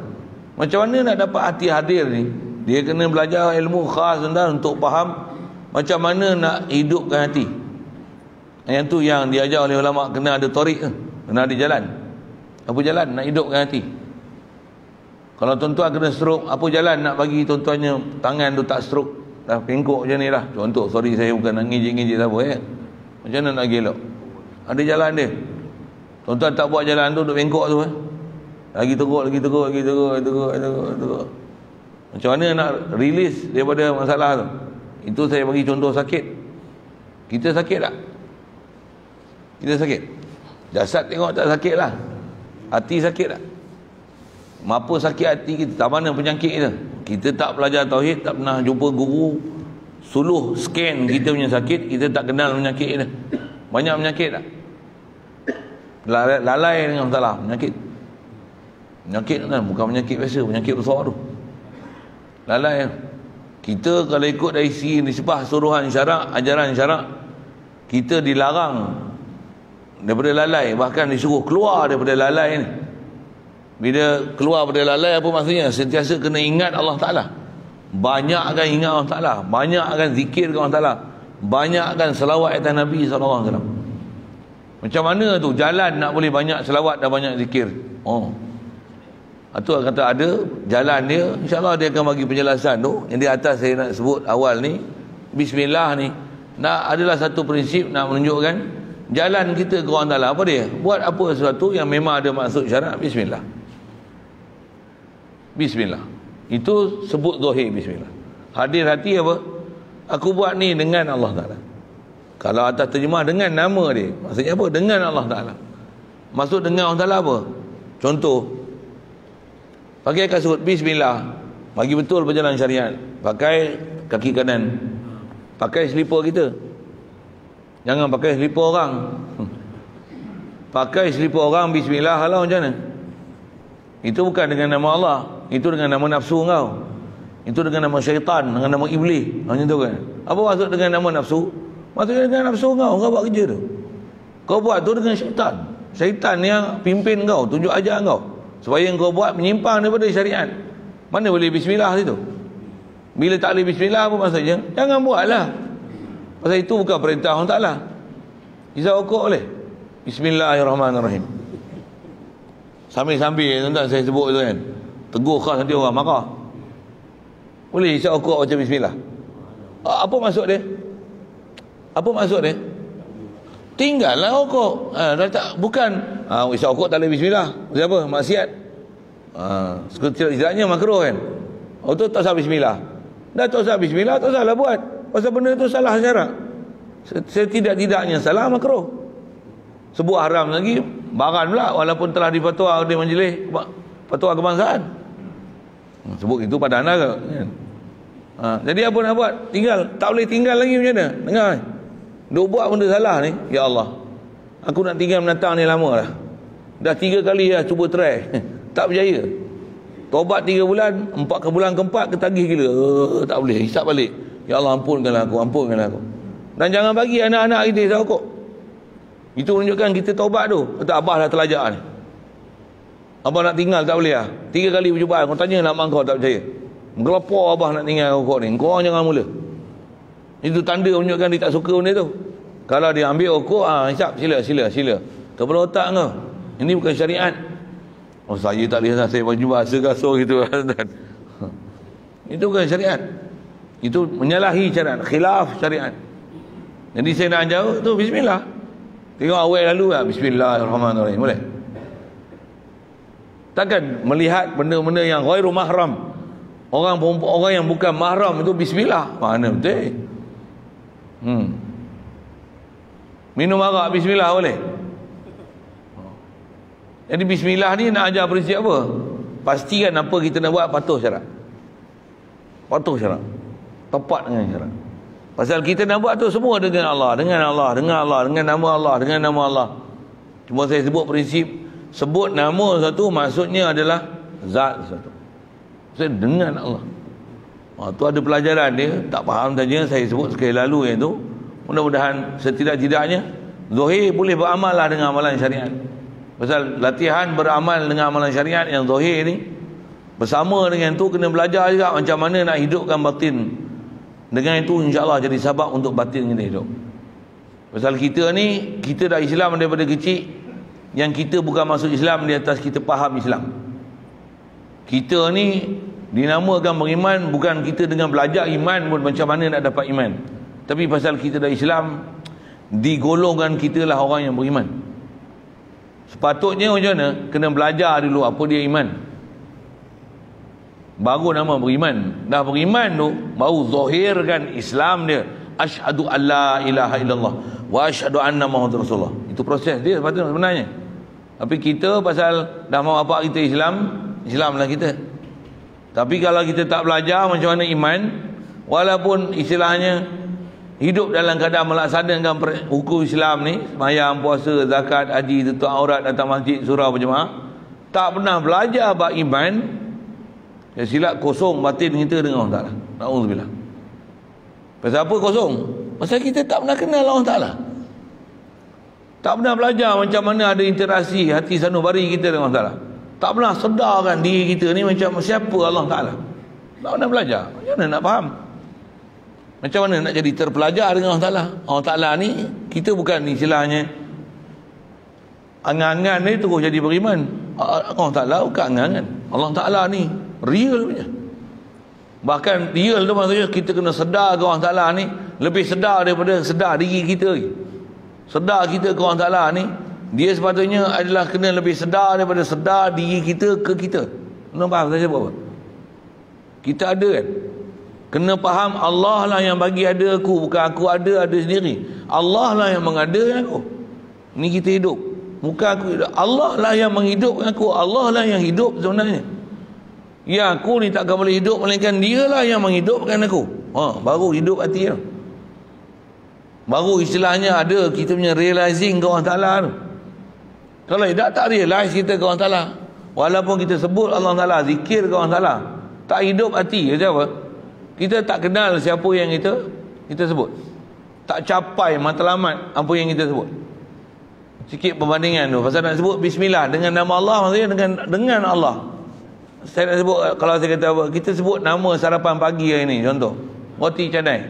Macam mana nak dapat hati hadir ni? Dia kena belajar ilmu khas tuan untuk faham macam mana nak hidupkan hati. Yang tu yang diajar oleh ulama kena ada torik kena ada jalan. Apa jalan nak hidupkan hati? Kalau tuan-tuan kena stroke, apa jalan nak bagi tuan-tuannya tangan tu tak stroke? Dah pengkok macam ni lah. Contoh, sorry saya bukan nak ngijik-ngijik apa eh. Macam mana nak gelok? Ada jalan dia. Tuan-tuan tak buat jalan tu, duk pengkok tu eh. Lagi teruk, lagi teruk, lagi teruk, lagi teruk, lagi teruk, lagi teruk. Macam mana nak release daripada masalah tu? Itu saya bagi contoh sakit. Kita sakit tak? Kita sakit. Jasad tengok tak sakit lah. Hati sakit tak? Apa sakit hati kita? Tak mana penyakit kita? Kita tak belajar tauhid, tak pernah jumpa guru suluh scan kita punya sakit, kita tak kenal penyakit kita. Banyak penyakit tak? Lalai dengan masalah penyakit. Penyakit kan bukan penyakit biasa, penyakit besar tu. Lalai. Kita kalau ikut dari si nisbah suruhan syarak, ajaran syarak, kita dilarang daripada lalai, bahkan disuruh keluar daripada lalai ni. Bila keluar pada lalai apa maksudnya? Sentiasa kena ingat Allah Ta'ala. Banyakkan ingat Allah Ta'ala. Banyakkan zikir ke Allah Ta'ala. Banyakkan selawat atas Nabi SAW. Macam mana tu? Jalan nak boleh banyak selawat dan banyak zikir. Oh. Itu kata ada jalan dia. InsyaAllah dia akan bagi penjelasan tu. Yang di atas saya nak sebut awal ni. Bismillah ni. Nak adalah satu prinsip nak menunjukkan jalan kita ke orang Ta'ala. Apa dia? Buat apa sesuatu yang memang ada maksud syarat. Bismillah. Bismillah. Itu sebut zahir bismillah. Hadir hati apa? Aku buat ni dengan Allah Ta'ala. Kalau atas terjemah dengan nama dia. Maksudnya apa? Dengan Allah Ta'ala. Maksud dengan Allah Ta'ala apa? Contoh. Pakai kasut. Bismillah. Bagi betul berjalan syariat. Pakai kaki kanan. Pakai selipar kita. Jangan pakai selipar orang. Pakai selipar orang. Bismillah. Halau macam mana? Itu bukan dengan nama Allah. Itu dengan nama nafsu kau. Itu dengan nama syaitan, dengan nama iblis. Macam tu kan. Apa maksud dengan nama nafsu? Maksudnya dengan nafsu kau, kau buat kerja tu. Kau buat tu dengan syaitan. Syaitan yang pimpin kau, tunjuk ajar kau. Supaya kau buat menyimpang daripada syariat. Mana boleh bismillah situ? Bila tak boleh bismillah apa maksudnya? Jangan buatlah. Pasal itu bukan perintah Allah Ta'ala. Isa okok boleh? Bismillahirrahmanirrahim. Sambil-sambil tuan-tuan saya sebut tu kan. Tegur khas nanti orang marah. Boleh isyak okok macam bismillah. Apa maksud dia? Apa maksud dia? Tinggallah okok. Ha, tak, bukan. Ha, isyak okok tak boleh bismillah. Maksud apa? Maksiat. Ha, Setidaknya makruh kan? Oh tu tak usah bismillah. Dah tak usah bismillah, tak usahlah buat. Pasal benda tu salah syarak. Setidak-tidaknya salah makruh. Sebut haram lagi, baran pula. Walaupun telah difatwa oleh majlis fatwa kebangsaan. Hmm, sebut itu pada anda ke? Ha, jadi apa nak buat? Tinggal. Tak boleh tinggal lagi macam mana? Dengar. Duk buat benda salah ni. Ya Allah. Aku nak tinggal menatang ni lama dah. Dah tiga kali dah cuba try. tak berjaya. Tobat tiga bulan, empat ke bulan keempat ketagih gila. Uh, tak boleh. Hisap balik. Ya Allah ampunkanlah aku, ampunkanlah aku. Dan jangan bagi anak-anak kita hisap kok. Itu menunjukkan kita tobat tu. Kata abah dah telajak ni. Abah nak tinggal tak boleh lah. Tiga kali percubaan. Kau tanya nak kau tak percaya. Gelapar abah nak tinggal rokok ni. Kau jangan mula. Itu tanda menunjukkan dia tak suka benda tu. Kalau dia ambil rokok, ah, hisap, sila, sila, sila. Kepala otak kau. Ini bukan syariat. Oh, saya tak lihat saya baju bahasa kasar gitu. Itu bukan syariat. Itu menyalahi syariat. Khilaf syariat. Jadi saya nak jauh tu bismillah. Tengok awal lalu lah. Bismillahirrahmanirrahim. Boleh? Takkan melihat benda-benda yang ghairu mahram Orang orang yang bukan mahram itu bismillah. Mana betul? Hmm. Minum arak bismillah boleh? Jadi bismillah ni nak ajar prinsip apa? Pastikan apa kita nak buat patuh syarat. Patuh syarat. Tepat dengan syarat. Pasal kita nak buat tu semua dengan Allah, dengan Allah, dengan Allah, dengan nama Allah, dengan nama Allah. Cuma saya sebut prinsip sebut nama satu maksudnya adalah zat satu. Saya dengan Allah. Ha, tu ada pelajaran dia, tak faham saja saya sebut sekali lalu yang tu. Mudah-mudahan setidak-tidaknya Zohir boleh beramal lah dengan amalan syariat. Pasal latihan beramal dengan amalan syariat yang Zohir ni bersama dengan tu kena belajar juga macam mana nak hidupkan batin. Dengan itu insya-Allah jadi sebab untuk batin kita hidup. Pasal kita ni kita dah Islam daripada kecil yang kita bukan masuk Islam di atas kita faham Islam kita ni dinamakan beriman bukan kita dengan belajar iman pun macam mana nak dapat iman. Tapi pasal kita dah Islam digolongkan kita lah orang yang beriman. Sepatutnya macam mana? Kena belajar dulu apa dia iman. Baru nama beriman. Dah beriman tu baru zahirkan Islam dia. Asyhadu alla ilaha illallah wa asyhadu anna muhammadar rasulullah. Itu proses dia sepatutnya sebenarnya. Tapi kita pasal dah mau apa kita Islam Islam lah kita tapi kalau kita tak belajar macam mana iman? Walaupun istilahnya hidup dalam keadaan melaksanakan hukum Islam ni semayang, puasa, zakat, haji, tutup aurat, datang masjid, surau berjemaah tak pernah belajar bab iman ya silap kosong batin kita dengan Allah Ta'ala. Na'udzubillah. Pasal apa kosong? pasal kita tak pernah kenal Allah Ta'ala. Tak pernah belajar macam mana ada interaksi hati sanubari kita dengan Allah Ta'ala tak pernah sedarkan diri kita ni macam siapa Allah Ta'ala. Tak pernah belajar. Macam mana nak faham? Macam mana nak jadi terpelajar dengan Allah Ta'ala? Allah Ta'ala ni kita bukan istilahnya. Angan-angan ni terus jadi beriman. Allah Ta'ala bukan angan-angan. Allah Ta'ala ni real punya. Bahkan real tu maksudnya kita kena sedar ke Allah Ta'ala ni lebih sedar daripada sedar diri kita sedar kita ke Allah Ta'ala ni dia sepatutnya adalah kena lebih sedar daripada sedar diri kita ke kita. Nampak saya apa? Kita ada kan? Kena faham Allah lah yang bagi ada aku Bukan aku ada, ada sendiri. Allah lah yang mengadakan aku. Ni kita hidup. Bukan aku hidup. Allah lah yang menghidupkan aku. Allah lah yang hidup sebenarnya. Ya aku ni takkan boleh hidup Melainkan dia lah yang menghidupkan aku. Ha, Baru hidup hati lah Baru istilahnya ada Kita punya realizing ke Allah Ta'ala tu Kalau tidak tak realize kita ke Allah Ta'ala Walaupun kita sebut Allah Ta'ala Zikir ke Allah Ta'ala Tak hidup hati Macam apa? kita tak kenal siapa yang kita kita sebut. Tak capai matlamat apa yang kita sebut. Sikit perbandingan tu. Pasal nak sebut bismillah dengan nama Allah maksudnya dengan dengan Allah. Saya nak sebut kalau saya kata apa kita sebut nama sarapan pagi hari ni contoh. Roti canai.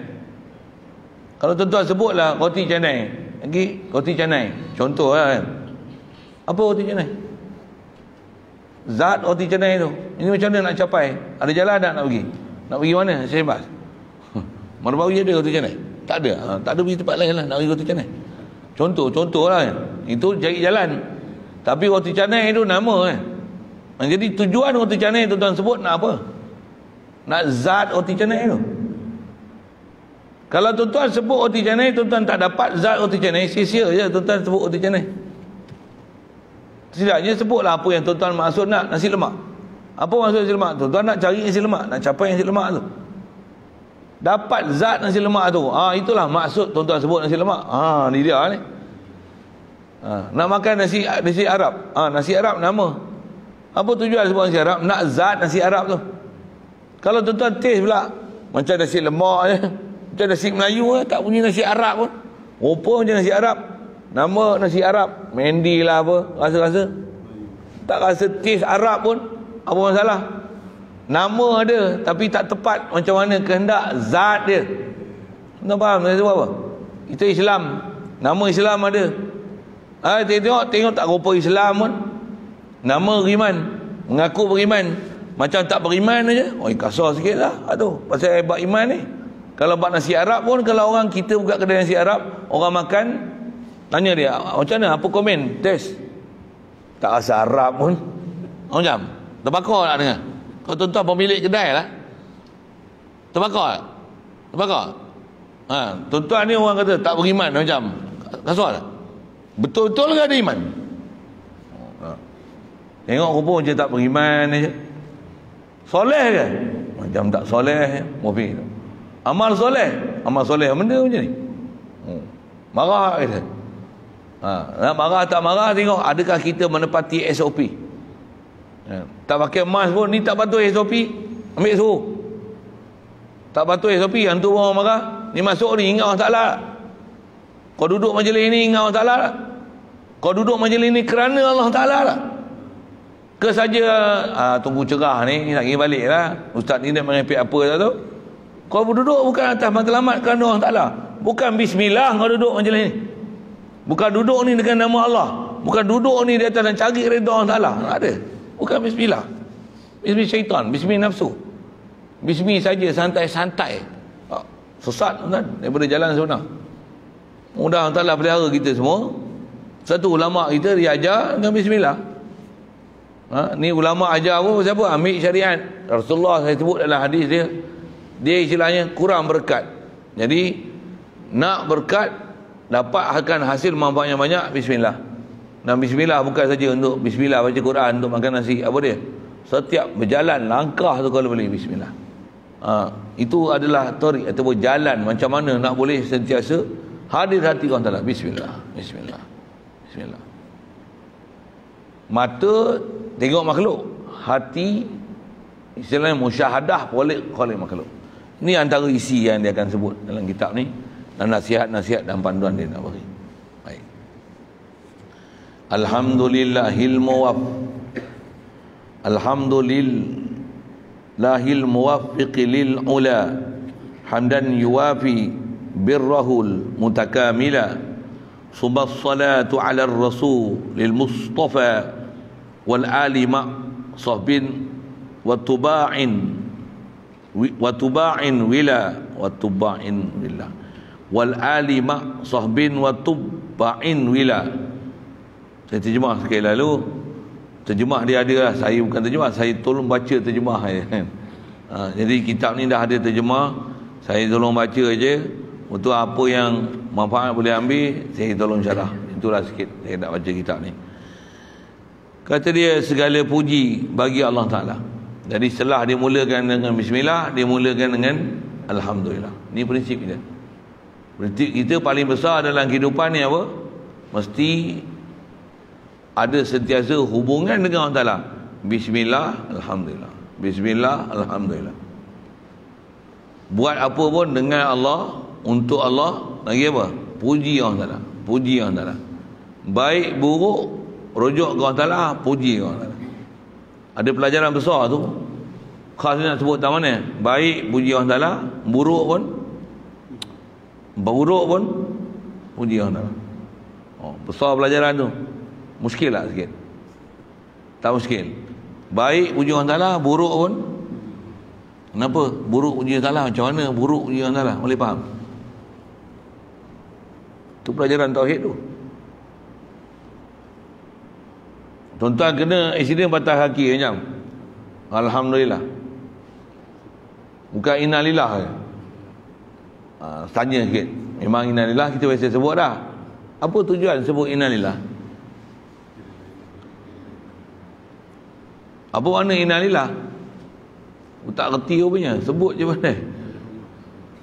Kalau tuan-tuan sebutlah roti canai. Lagi roti canai. Contoh lah kan apa roti canai zat roti canai tu ini macam mana nak capai ada jalan tak nak pergi nak pergi mana Syekh Bas mana baru ada roti canai tak ada ha, tak ada pergi tempat lain lah nak pergi roti canai contoh contoh lah itu cari jalan tapi roti canai itu nama kan jadi tujuan roti canai tu tuan sebut nak apa nak zat roti canai tu kalau tuan-tuan sebut roti canai tuan-tuan tak dapat zat roti canai sia-sia je tuan-tuan sebut roti canai setidaknya sebutlah apa yang tuan-tuan maksud nak nasi lemak apa maksud nasi lemak tu? Tuan nak cari nasi lemak, nak capai nasi lemak tu. Dapat zat nasi lemak tu. Ah ha, itulah maksud tuan-tuan sebut nasi lemak. Ha ni dia ni. Ha, nak makan nasi nasi Arab. Ha, nasi Arab nama. Apa tujuan sebut nasi Arab? Nak zat nasi Arab tu. Kalau tuan-tuan taste pula macam nasi lemak je. Macam nasi Melayu je, tak punya nasi Arab pun. Rupa macam nasi Arab. Nama nasi Arab. Mendi lah apa. Rasa-rasa. Tak rasa taste Arab pun apa masalah. Nama ada tapi tak tepat macam mana kehendak zat dia. Tuan faham saya sebut apa? Kita Islam. Nama Islam ada. Ah ha, tengok tengok tak rupa Islam pun. Nama beriman. Mengaku beriman. Macam tak beriman aja oh kasar sikit lah. Aduh pasal hebat iman ni. Kalau buat nasi Arab pun kalau orang kita buka kedai nasi Arab orang makan tanya dia macam mana apa komen test tak rasa Arab pun macam Terbakar tak dengar? Kau tuan-tuan pemilik kedai lah. Terbakar tak? Terbakar? Ha, tuan-tuan ni orang kata tak beriman macam. Kasual tak? Betul-betul ke ada iman? Ha. Tengok rupa macam tak beriman je. Soleh ke? Macam tak soleh. Mofi. Amal soleh. Amal soleh benda macam ni. Hmm. Marah kata. Ha, nak marah tak marah tengok adakah kita menepati SOP. Ya. Tak pakai mask pun ni tak patuh SOP. Ambil suruh. Tak patuh SOP hantu orang marah. Ni masuk ni ingat Allah Taala. Kau duduk majlis ni ingat Allah Taala. Kau duduk majlis ni kerana Allah Taala lah. Ke saja ah, tunggu cerah ni nak pergi balik lah. Ustaz ni nak merepek apa tak tahu. Kau duduk bukan atas matlamat kerana Allah Taala. Bukan bismillah kau duduk majlis ni. Bukan duduk ni dengan nama Allah. Bukan duduk ni di atas dan cari redha Allah Taala. Tak ada. Bukan bismillah. Bismillah syaitan, bismillah nafsu. Bismillah saja santai-santai. Ha, sesat kan daripada jalan sebenar. Mudah Allah Taala pelihara kita semua. Satu ulama kita dia ajar dengan bismillah. Ha, ni ulama ajar apa siapa? Ambil syariat. Rasulullah saya sebut dalam hadis dia. Dia istilahnya kurang berkat. Jadi nak berkat dapat akan hasil manfaat yang banyak bismillah. Dan bismillah bukan saja untuk bismillah baca Quran untuk makan nasi. Apa dia? Setiap berjalan langkah tu kalau boleh bismillah. Ha, itu adalah tori atau jalan macam mana nak boleh sentiasa hadir hati kau taala. Bismillah. Bismillah. Bismillah. Mata tengok makhluk, hati istilahnya musyahadah boleh oleh makhluk. Ini antara isi yang dia akan sebut dalam kitab ni dan nasihat-nasihat dan panduan dia nak beri. Alhamdulillahil muwaf. Alhamdulillahil muwaffiq lil ula. Hamdan yuwafi birrahul mutakamila. Subas salatu ala rasul lil mustafa wal ali ma sahbin wa tuba'in wa tuba'in wila wa tuba'in wila wal ali ma sahbin wa tuba'in wila saya terjemah sekali lalu terjemah dia ada lah saya bukan terjemah saya tolong baca terjemah kan ha, jadi kitab ni dah ada terjemah. Saya tolong baca aja. Untuk apa yang manfaat boleh ambil, saya tolong syarah. Itulah sikit saya nak baca kitab ni. Kata dia segala puji bagi Allah Ta'ala. Jadi setelah dia mulakan dengan Bismillah, dia mulakan dengan Alhamdulillah. Ini prinsip kita. Prinsip kita paling besar dalam kehidupan ni apa? Mesti ada sentiasa hubungan dengan Allah Ta'ala. Bismillah, Alhamdulillah. Bismillah, Alhamdulillah. Buat apa pun dengan Allah, untuk Allah, lagi apa? Puji Allah Ta'ala. Puji Allah Ta'ala. Baik, buruk, rujuk ke Allah Ta'ala, puji Allah Ta'ala. Ada pelajaran besar tu. Khas nak sebut tak mana? Baik, puji Allah Ta'ala. Buruk pun, buruk pun, puji Allah Ta'ala. Oh, besar pelajaran tu. Muskil lah sikit. Tak muskil. Baik puji Allah Ta'ala, buruk pun. Kenapa? Buruk puji Allah Ta'ala. Macam mana buruk puji Allah Ta'ala? Boleh faham? Itu pelajaran Tauhid tu. Tuan-tuan kena insiden patah kaki macam. Alhamdulillah. Bukan innalillah. Ha, tanya sikit. Memang innalillah kita biasa sebut dah. Apa tujuan sebut innalillah? Apa makna innalillah? Tak reti rupanya. Sebut je mana.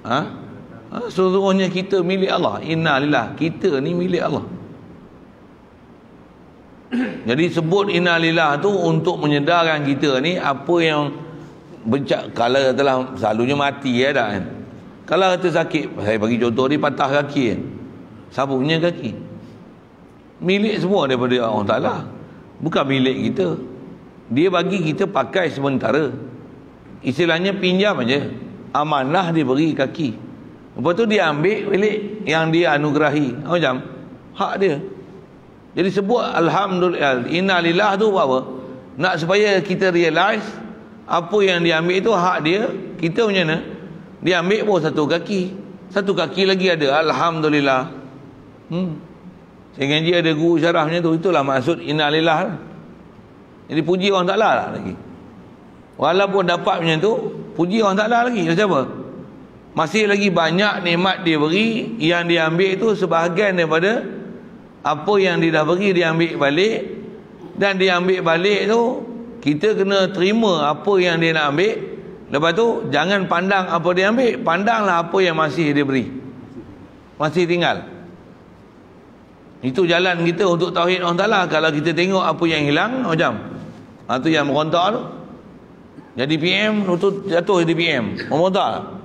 Ha? ha? Seluruhnya kita milik Allah. Innalillah. Kita ni milik Allah. Jadi sebut innalillah tu untuk menyedarkan kita ni apa yang bencak kalau telah selalunya mati ya dah kan. Kalau kata sakit, saya bagi contoh ni patah kaki kan. Siapa punya kaki? Milik semua daripada Allah Taala. Bukan milik kita. Dia bagi kita pakai sementara. Istilahnya pinjam aja. Amanah dia beri kaki. Lepas tu dia ambil balik yang dia anugerahi. Macam? Hak dia. Jadi sebut Alhamdulillah innalillah tu apa? Nak supaya kita realize apa yang dia ambil itu hak dia kita punya mana dia ambil pun satu kaki satu kaki lagi ada Alhamdulillah hmm. saya ngaji ada guru syarahnya tu itulah maksud innalillah jadi puji orang Ta'ala lah lagi. Walaupun dapat macam tu, puji orang Ta'ala lagi. Macam apa? Masih lagi banyak nikmat dia beri, yang dia ambil itu sebahagian daripada apa yang dia dah beri, dia ambil balik. Dan dia ambil balik tu, kita kena terima apa yang dia nak ambil. Lepas tu, jangan pandang apa dia ambil. Pandanglah apa yang masih dia beri. Masih tinggal. Itu jalan kita untuk tauhid Allah Ta'ala. Kalau kita tengok apa yang hilang, macam ha, tu yang merontak tu jadi PM tu jatuh di PM merontak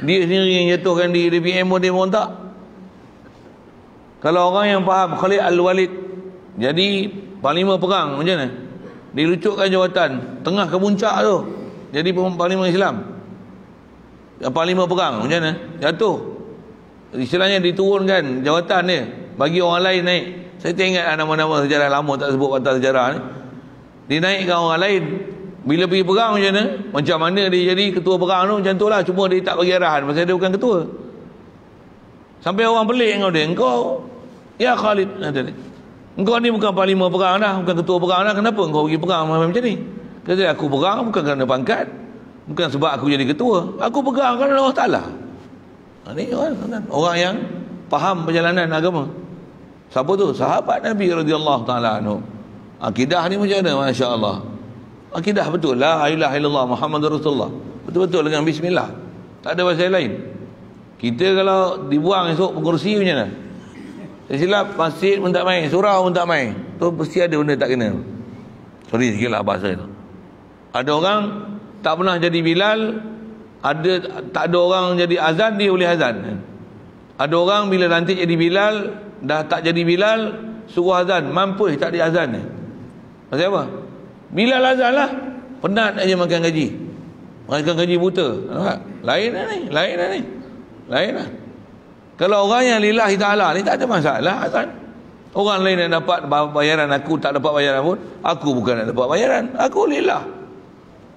dia sendiri yang jatuhkan di, di PM pun dia merontak kalau orang yang faham Khalid Al-Walid jadi panglima perang macam mana dilucutkan jawatan tengah ke puncak tu jadi panglima Islam. Yang panglima perang macam mana? Jatuh. Istilahnya diturunkan jawatan dia. Bagi orang lain naik. Saya tak ingat nama-nama sejarah lama tak sebut kata sejarah ni. Dinaikkan orang lain. Bila pergi perang macam mana? Macam mana dia jadi ketua perang tu? Macam tu lah. Cuma dia tak bagi arahan. Pasal dia bukan ketua. Sampai orang pelik dengan dia. Engkau ya Khalid. Engkau ni bukan panglima perang dah. Bukan ketua perang dah. Kenapa engkau pergi perang macam ni kata aku perang bukan kerana pangkat bukan sebab aku jadi ketua aku perang kerana Allah Ta'ala ha, ni orang, orang yang faham perjalanan agama siapa tu sahabat Nabi radhiyallahu taala anhu Akidah ni macam mana? Masya Allah. Akidah betul. La ilaha illallah Muhammad Rasulullah. Betul-betul dengan bismillah. Tak ada bahasa lain. Kita kalau dibuang esok pengurusi macam mana? Saya silap masjid pun tak main. Surau pun tak main. Tu mesti ada benda tak kena. Sorry sikit lah bahasa itu. Ada orang tak pernah jadi Bilal. Ada tak ada orang jadi azan dia boleh azan. Ada orang bila nanti jadi Bilal dah tak jadi Bilal suruh azan mampu tak di azan. Pasal apa? Bilal azan lah. Penat aja makan gaji. Makan gaji buta. Nampak? Lain lah ni. Lain lah ni. Lain lah. Kalau orang yang lillahi ta'ala ni tak ada masalah azan. Orang lain yang dapat bayaran aku tak dapat bayaran pun. Aku bukan nak dapat bayaran. Aku lillah.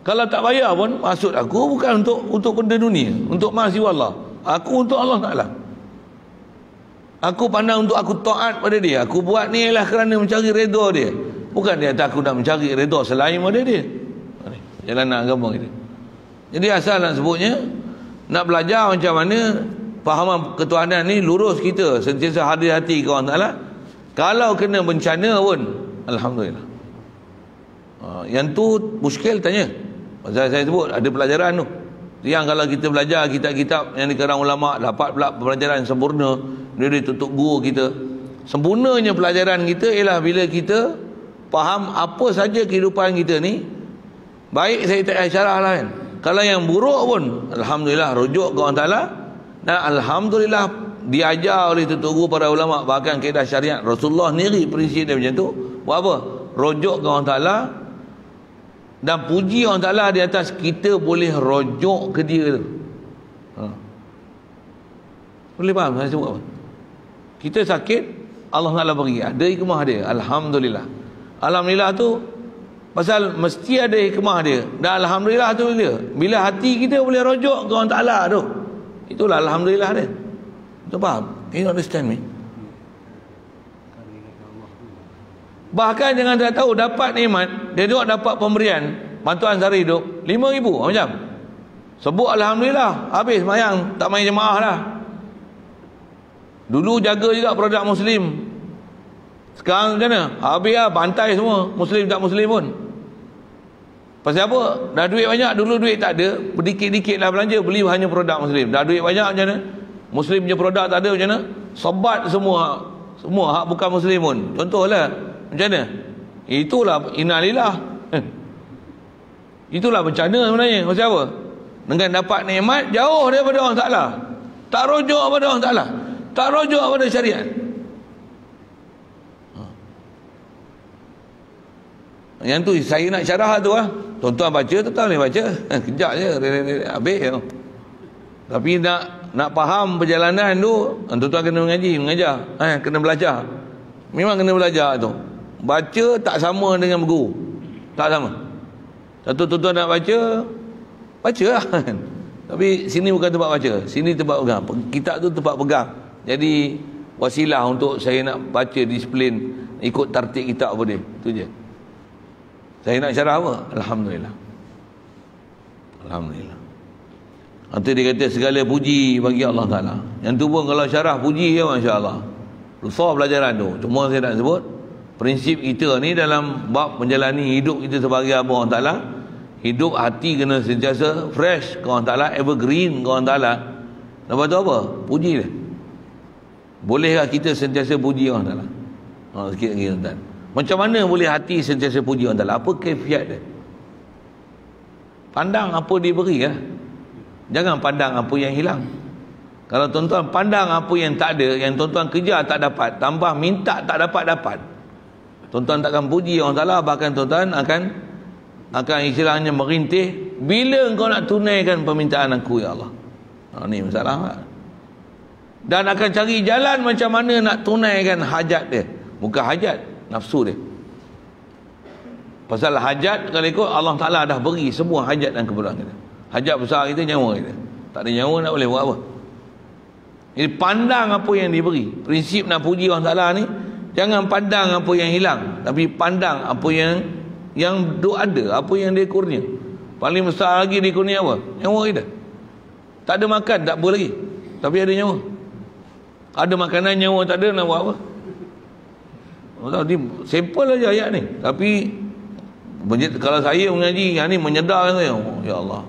Kalau tak bayar pun maksud aku bukan untuk untuk benda dunia. Untuk mahasiswa Allah. Aku untuk Allah Ta'ala. Aku pandang untuk aku taat pada dia. Aku buat ni ialah kerana mencari redha dia. Bukan dia tak aku nak mencari redha selain pada dia. Jalan nak agama kita. Jadi asal nak sebutnya nak belajar macam mana fahaman ketuhanan ni lurus kita sentiasa hadir hati ke Allah Taala. Kalau kena bencana pun alhamdulillah. Ha, yang tu muskil tanya. Pasal saya sebut ada pelajaran tu. Yang kalau kita belajar kitab-kitab yang dikarang ulama dapat pula pelajaran sempurna dari tutup guru kita. Sempurnanya pelajaran kita ialah bila kita faham apa saja kehidupan kita ni baik saya tak syarah lah kan. Kalau yang buruk pun alhamdulillah rujuk ke Allah Taala dan alhamdulillah diajar oleh tutup guru para ulama bahkan kaedah syariat Rasulullah sendiri prinsip dia macam tu. Buat apa? Rujuk ke Allah Taala dan puji Allah Ta'ala di atas kita boleh rojok ke dia. Tu ha. boleh faham? Saya sebut apa? Kita sakit Allah Ta'ala beri ada hikmah dia. Alhamdulillah. Alhamdulillah tu pasal mesti ada hikmah dia. Dan Alhamdulillah tu bila bila hati kita boleh rojok ke Allah Ta'ala tu itulah Alhamdulillah dia. Tu faham? Can you understand me Bahkan jangan tak tahu dapat nikmat, dia juga dapat pemberian bantuan sehari hidup RM5,000 macam. Sebut alhamdulillah, habis mayang, tak main jemaah dah. Dulu jaga juga produk muslim. Sekarang mana? Habis lah, bantai semua, muslim tak muslim pun. Pasal apa? Dah duit banyak, dulu duit tak ada, berdikit-dikit lah belanja, beli hanya produk muslim. Dah duit banyak macam mana? Muslim punya produk tak ada macam mana? Sebat semua, semua hak bukan muslim pun. Contohlah, macam mana? Itulah innalillah. Eh. Itulah bencana sebenarnya. Macam apa? Dengan dapat nikmat jauh daripada orang Taala. Tak rujuk pada orang Taala. Tak rujuk pada syariat. Ha. Yang tu saya nak syarah tu ah. Tuan-tuan baca tu tak boleh baca. Kejap je habis je. Tapi nak nak faham perjalanan tu, tuan-tuan kena mengaji, mengajar. Eh, kena belajar. Memang kena belajar tu baca tak sama dengan guru tak sama. Satu tuan-tuan nak baca baca lah. Tapi sini bukan tempat baca. Sini tempat pegang. Kitab tu tempat pegang. Jadi wasilah untuk saya nak baca disiplin ikut tertib kitab apa dia. Tu je. Saya nak syarah apa? Alhamdulillah. Alhamdulillah. Nanti dia kata segala puji bagi Allah Ta'ala. Yang tu pun kalau syarah puji ya Masya Allah Lusa pelajaran tu. Cuma saya nak sebut prinsip kita ni dalam bab menjalani hidup kita sebagai apa orang Ta'ala? Hidup hati kena sentiasa fresh ke orang Ta'ala evergreen ke orang Ta'ala. Lepas tu apa? puji dia. Bolehkah kita sentiasa puji orang Ta'ala? Ha, sikit lagi tuan macam mana boleh hati sentiasa puji orang Ta'ala? Apa kefiat dia? Pandang apa dia beri ya? jangan pandang apa yang hilang. Kalau tuan-tuan pandang apa yang tak ada yang tuan-tuan kerja tak dapat tambah minta tak dapat-dapat Tuan-tuan takkan puji orang Ta'ala Bahkan tuan-tuan akan Akan istilahnya merintih Bila engkau nak tunaikan permintaan aku ya Allah. Ha, Ini masalah Dan akan cari jalan macam mana nak tunaikan hajat dia. Bukan hajat, nafsu dia. Pasal hajat kalau ikut Allah Ta'ala dah beri semua hajat dan keperluan kita. Hajat besar kita nyawa kita. Tak ada nyawa nak boleh buat apa. Jadi pandang apa yang diberi. Prinsip nak puji Allah Ta'ala ni Jangan pandang apa yang hilang Tapi pandang apa yang Yang ada Apa yang dia kurnia. Paling besar lagi dia kurnia apa? Nyawa kita. Tak ada makan tak apa lagi. Tapi ada nyawa. Ada makanan nyawa tak ada nak buat apa? Simple aja ayat ni. Tapi Kalau saya mengaji Yang ni menyedarkan saya. Ya Allah.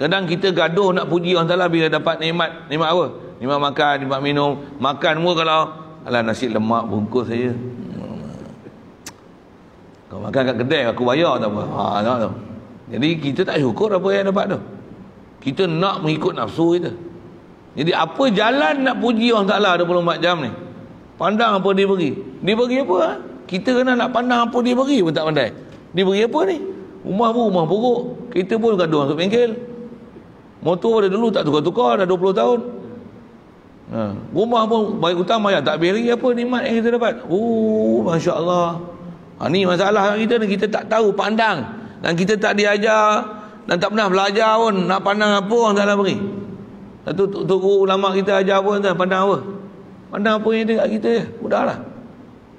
Kadang kita gaduh nak puji orang Ta'ala Bila dapat nikmat. Nikmat apa? Nikmat makan, nikmat minum. Makan semua kalau Alah nasi lemak bungkus saya. Kau makan kat kedai aku bayar tak apa. Ha tak tu. Jadi kita tak syukur apa yang dapat tu. Kita nak mengikut nafsu kita. Jadi apa jalan nak puji Allah Taala 24 jam ni? Pandang apa dia beri. Dia beri apa? Ha? Kita kena nak pandang apa dia beri pun tak pandai. Dia beri apa ni? Rumah pun rumah buruk. Kita pun gaduh masuk bengkel. Motor pada dulu tak tukar-tukar dah 20 tahun. Ha. Rumah pun baik hutang bayar tak beri apa nikmat yang kita dapat. Oh, masya-Allah. Ha, ni masalah kita ni kita tak tahu pandang dan kita tak diajar dan tak pernah belajar pun nak pandang apa orang Taala beri. Satu guru ulama kita ajar pun tak pandang apa. Pandang apa yang ada kat kita je. Mudahlah.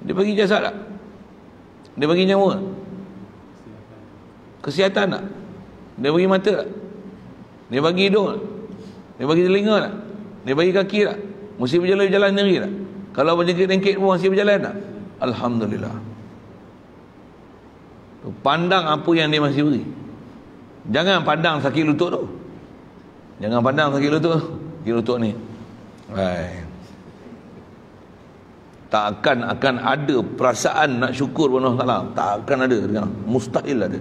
Dia bagi jasad tak? Dia bagi nyawa. Kesihatan tak? Dia bagi mata tak? Dia bagi hidung tak? Dia bagi telinga tak? Dia bagi kaki tak? Mesti berjalan-jalan sendiri tak? Kalau berjengkit-jengkit pun masih berjalan tak? Alhamdulillah. Pandang apa yang dia masih beri. Jangan pandang sakit lutut tu. Jangan pandang sakit lutut. Sakit lutut ni. Hai. Tak akan akan ada perasaan nak syukur pada Allah Taala. Tak akan ada. Mustahil ada.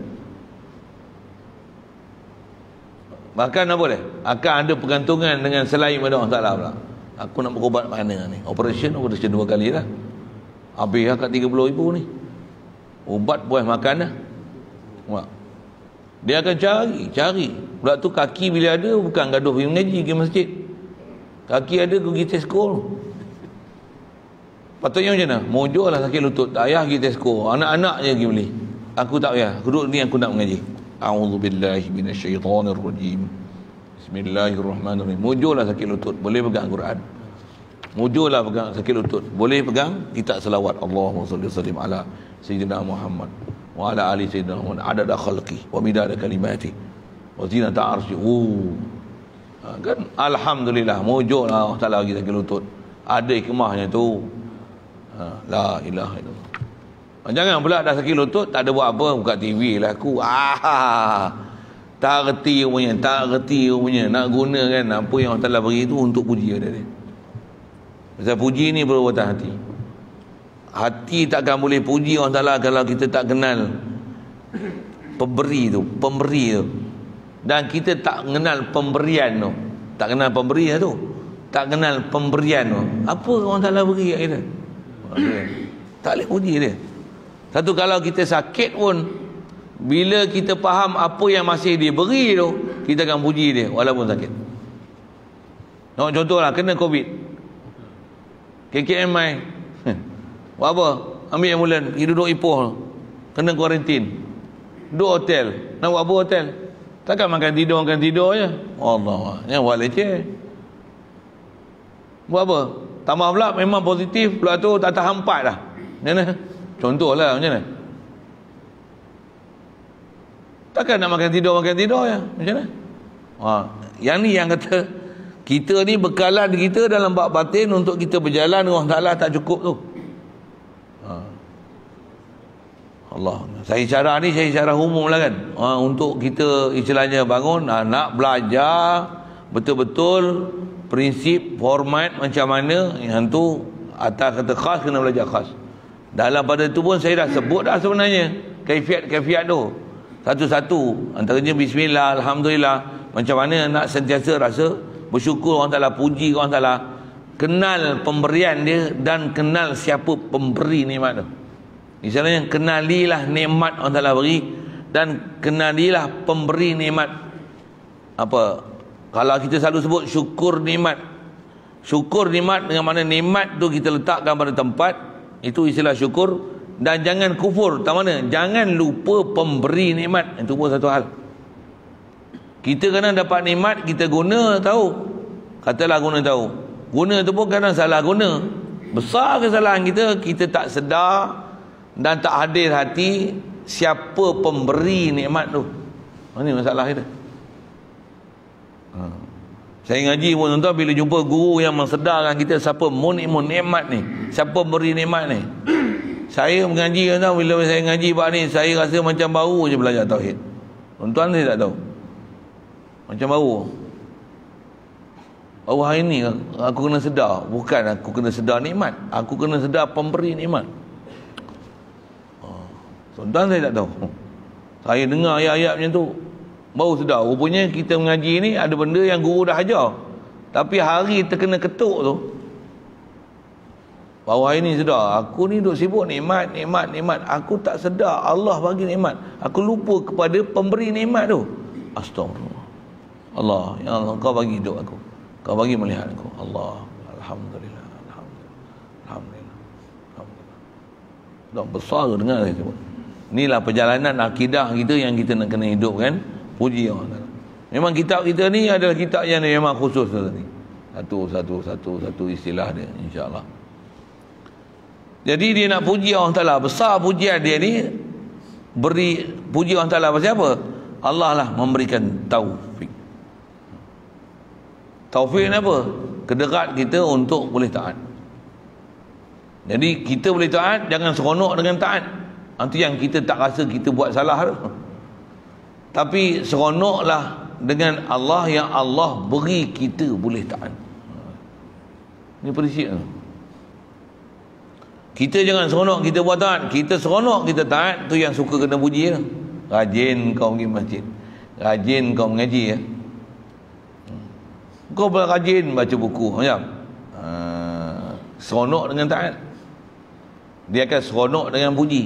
Bahkan apa dia? Akan ada pergantungan dengan selain pada Allah Taala pula. Aku nak berubat mana ni? Operation operation dua kali lah. Habis lah kat 30 ribu ni. Ubat buah makan lah. Dia akan cari, cari. Pula tu kaki bila ada bukan gaduh pergi mengaji ke masjid. Kaki ada pergi Tesco. Patutnya macam mana? Mojok lah sakit lutut. Tak payah pergi Tesco. Anak-anak je pergi beli. Aku tak payah. Duduk ni aku nak mengaji. A'udzubillahi minasyaitanirrajim. Bismillahirrahmanirrahim. Mojok lah sakit lutut. Boleh pegang Quran. Mojok lah pegang sakit lutut. Boleh pegang kita selawat. Allahumma salli sallim ala Sayyidina Muhammad wa ala ali sayyidina Muhammad adada khalqi wa midada kalimati wa zinata arsy uh. kan alhamdulillah mujurlah Allah Taala bagi sakit lutut ada hikmahnya tu ha, la ilaha illallah ha, jangan pula dah sakit lutut tak ada buat apa buka TV lah aku. Ah tak reti punya tak reti punya nak guna kan apa yang Allah Taala beri tu untuk puji dia dia. Pasal puji ni berbuatan hati. Hati takkan boleh puji orang Ta'ala kalau kita tak kenal pemberi tu pemberi tu. Dan kita tak kenal pemberian tu. Tak kenal pemberi tu. Tak kenal pemberian tu. Apa orang Ta'ala beri kat kita? Tak boleh puji dia satu kalau kita sakit pun bila kita faham apa yang masih dia beri tu kita akan puji dia walaupun sakit. Contohlah kena covid. KKMI Buat apa? Ambil yang bulan Pergi duduk Ipoh Kena kuarantin. Duduk hotel. Nak buat apa hotel? Takkan makan tidur Makan tidur je. Allah Yang buat leceh. Buat apa? Tambah pula memang positif Pula tu tak tahan empat dah mana? Contoh lah macam mana? Takkan nak makan tidur Makan tidur je Macam mana? Ha. Yang ni yang kata Kita ni bekalan kita dalam bab batin Untuk kita berjalan Allah Ta'ala tak cukup tu Allah. Saya cara ni saya cara umum lah kan. Ha, untuk kita istilahnya bangun ha, nak belajar betul-betul prinsip format macam mana yang tu atas kata khas kena belajar khas. Dalam pada tu pun saya dah sebut dah sebenarnya kaifiat-kaifiat tu. Satu-satu antaranya bismillah alhamdulillah macam mana nak sentiasa rasa bersyukur orang Taala puji orang Taala kenal pemberian dia dan kenal siapa pemberi nikmat tu. Misalnya kenalilah nikmat Allah Taala beri dan kenalilah pemberi nikmat. Apa? Kalau kita selalu sebut syukur nikmat. Syukur nikmat dengan mana nikmat tu kita letakkan pada tempat, itu istilah syukur dan jangan kufur. Tak mana? Jangan lupa pemberi nikmat. Itu pun satu hal. Kita kena dapat nikmat, kita guna tahu. Katalah guna tahu. Guna tu pun kadang salah guna. Besar kesalahan kita, kita tak sedar dan tak hadir hati siapa pemberi nikmat tu ini masalah kita ha. Saya ngaji pun tuan bila jumpa guru yang mensedarkan kita siapa munimun nikmat ni siapa beri nikmat ni. Saya mengaji tuan bila saya ngaji bab ni saya rasa macam baru je belajar tauhid. Tuan-tuan ni tak tahu. Macam baru. Baru hari ni aku kena sedar. Bukan aku kena sedar nikmat aku kena sedar pemberi nikmat. Tuan-tuan saya tak tahu. Saya dengar ayat-ayat macam tu. Baru sedar. Rupanya kita mengaji ni ada benda yang guru dah ajar. Tapi hari terkena ketuk tu. Baru hari ni sedar. Aku ni duk sibuk nikmat, nikmat, nikmat. Aku tak sedar Allah bagi nikmat. Aku lupa kepada pemberi nikmat tu. Astagfirullah. Allah. Ya Allah kau bagi hidup aku. Kau bagi melihat aku. Allah. Alhamdulillah. Alhamdulillah. Alhamdulillah. Tak besar dengar sebut. Inilah perjalanan akidah kita yang kita nak kena hidupkan. Puji Allah. Memang kitab kita ni adalah kitab yang memang khusus tadi. Satu, satu, satu, satu istilah dia. InsyaAllah. Jadi dia nak puji Allah Ta'ala. Besar pujian dia ni. Beri puji Allah Ta'ala pasal apa? Allah lah memberikan taufik. Taufik ni apa? Kederat kita untuk boleh taat. Jadi kita boleh taat, jangan seronok dengan taat. Itu yang kita tak rasa kita buat salah tu. Tapi seronoklah dengan Allah yang Allah beri kita boleh taat. Ini prinsip tu. Kita jangan seronok kita buat taat. Kita seronok kita taat, tu yang suka kena puji tu. Rajin kau pergi masjid. Rajin kau mengaji ya. Kau boleh rajin baca buku macam. Ha, seronok dengan taat. Dia akan seronok dengan puji.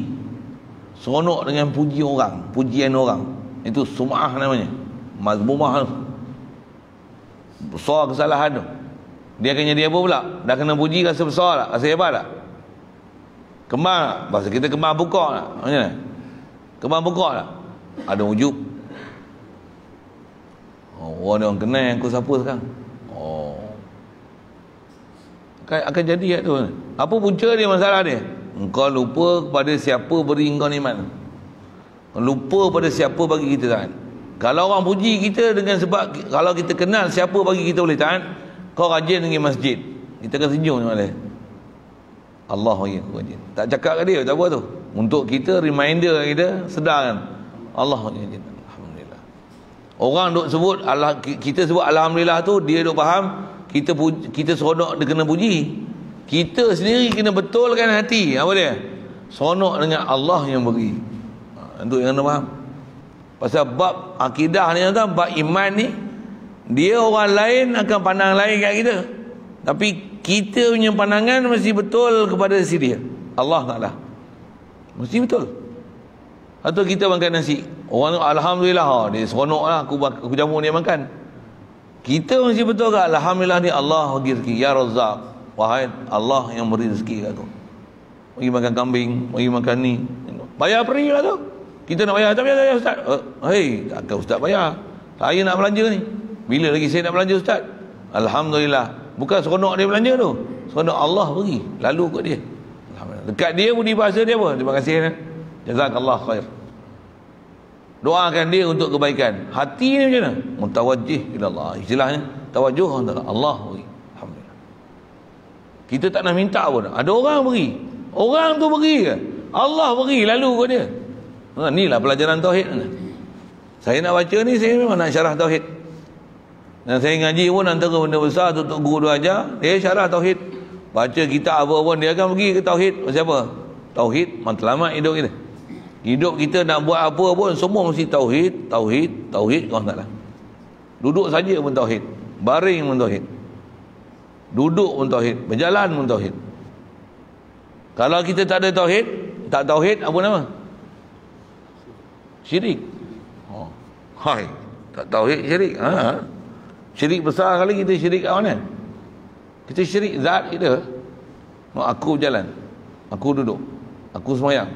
Seronok dengan puji orang, pujian orang. Itu sum'ah namanya. Mazmumah tu. Besar kesalahan tu. Dia akan jadi apa pula? Dah kena puji rasa besar tak? Rasa hebat tak? Kemar tak? Bahasa kita kemar buka tak? Macam mana? Kemar buka tak? Ada wujud. Oh, orang orang kenal aku siapa sekarang? Oh. Akan, akan jadi tu. Apa punca dia masalah dia? Engkau lupa kepada siapa beri engkau nikmat. Lupa pada siapa bagi kita tahan. Kalau orang puji kita dengan sebab kalau kita kenal siapa bagi kita boleh tahan, kau rajin pergi masjid. Kita akan senyum macam mana? Allah bagi aku rajin. Tak cakap ke dia, tak apa tu. Untuk kita reminder kita sedar kan. Allah bagi rajin. Orang duk sebut Allah kita sebut alhamdulillah tu dia duk faham kita kita seronok dia kena puji. Kita sendiri kena betulkan hati. Apa dia? Seronok dengan Allah yang beri. Untuk yang kena faham. Pasal bab akidah ni tu, bab iman ni dia orang lain akan pandang lain kat kita. Tapi kita punya pandangan mesti betul kepada si dia. Allah Taala. Mesti betul. Atau kita makan nasi. Orang alhamdulillah ha, dia seronoklah aku aku jamu dia makan. Kita mesti betul ke alhamdulillah ni Allah bagi rezeki ya Razzaq. Wahai Allah yang beri rezeki kat aku. Bagi makan kambing, bagi makan ni. Bayar free lah tu. Kita nak bayar tak bayar, bayar ustaz. Uh, hei, takkan ustaz bayar. Saya nak belanja ni. Bila lagi saya nak belanja ustaz? Alhamdulillah. Bukan seronok dia belanja tu. Seronok Allah bagi. Lalu kot dia. Dekat dia budi bahasa dia apa? Terima kasih. Eh? Jazakallah khair doakan dia untuk kebaikan hati ni macam mana mutawajjih ila Allah istilahnya tawajuh antara Allah beri alhamdulillah kita tak nak minta pun ada orang beri orang tu beri ke Allah beri lalu ke dia ha, inilah pelajaran tauhid saya nak baca ni saya memang nak syarah tauhid dan saya ngaji pun antara benda besar tu untuk guru dia ajar dia syarah tauhid baca kitab apa pun dia akan pergi ke tauhid macam apa tauhid matlamat hidup kita Hidup kita nak buat apa pun semua mesti tauhid, tauhid, tauhid kau taklah. Duduk saja pun tauhid. Baring pun tauhid. Duduk pun tauhid, berjalan pun tauhid. Kalau kita tak ada tauhid, tak tauhid apa nama? Syirik. Oh. Hai, tak tauhid syirik. Ha. Syirik besar kali kita syirik kat mana? Kita syirik zat kita. Aku berjalan. Aku duduk. Aku semayang.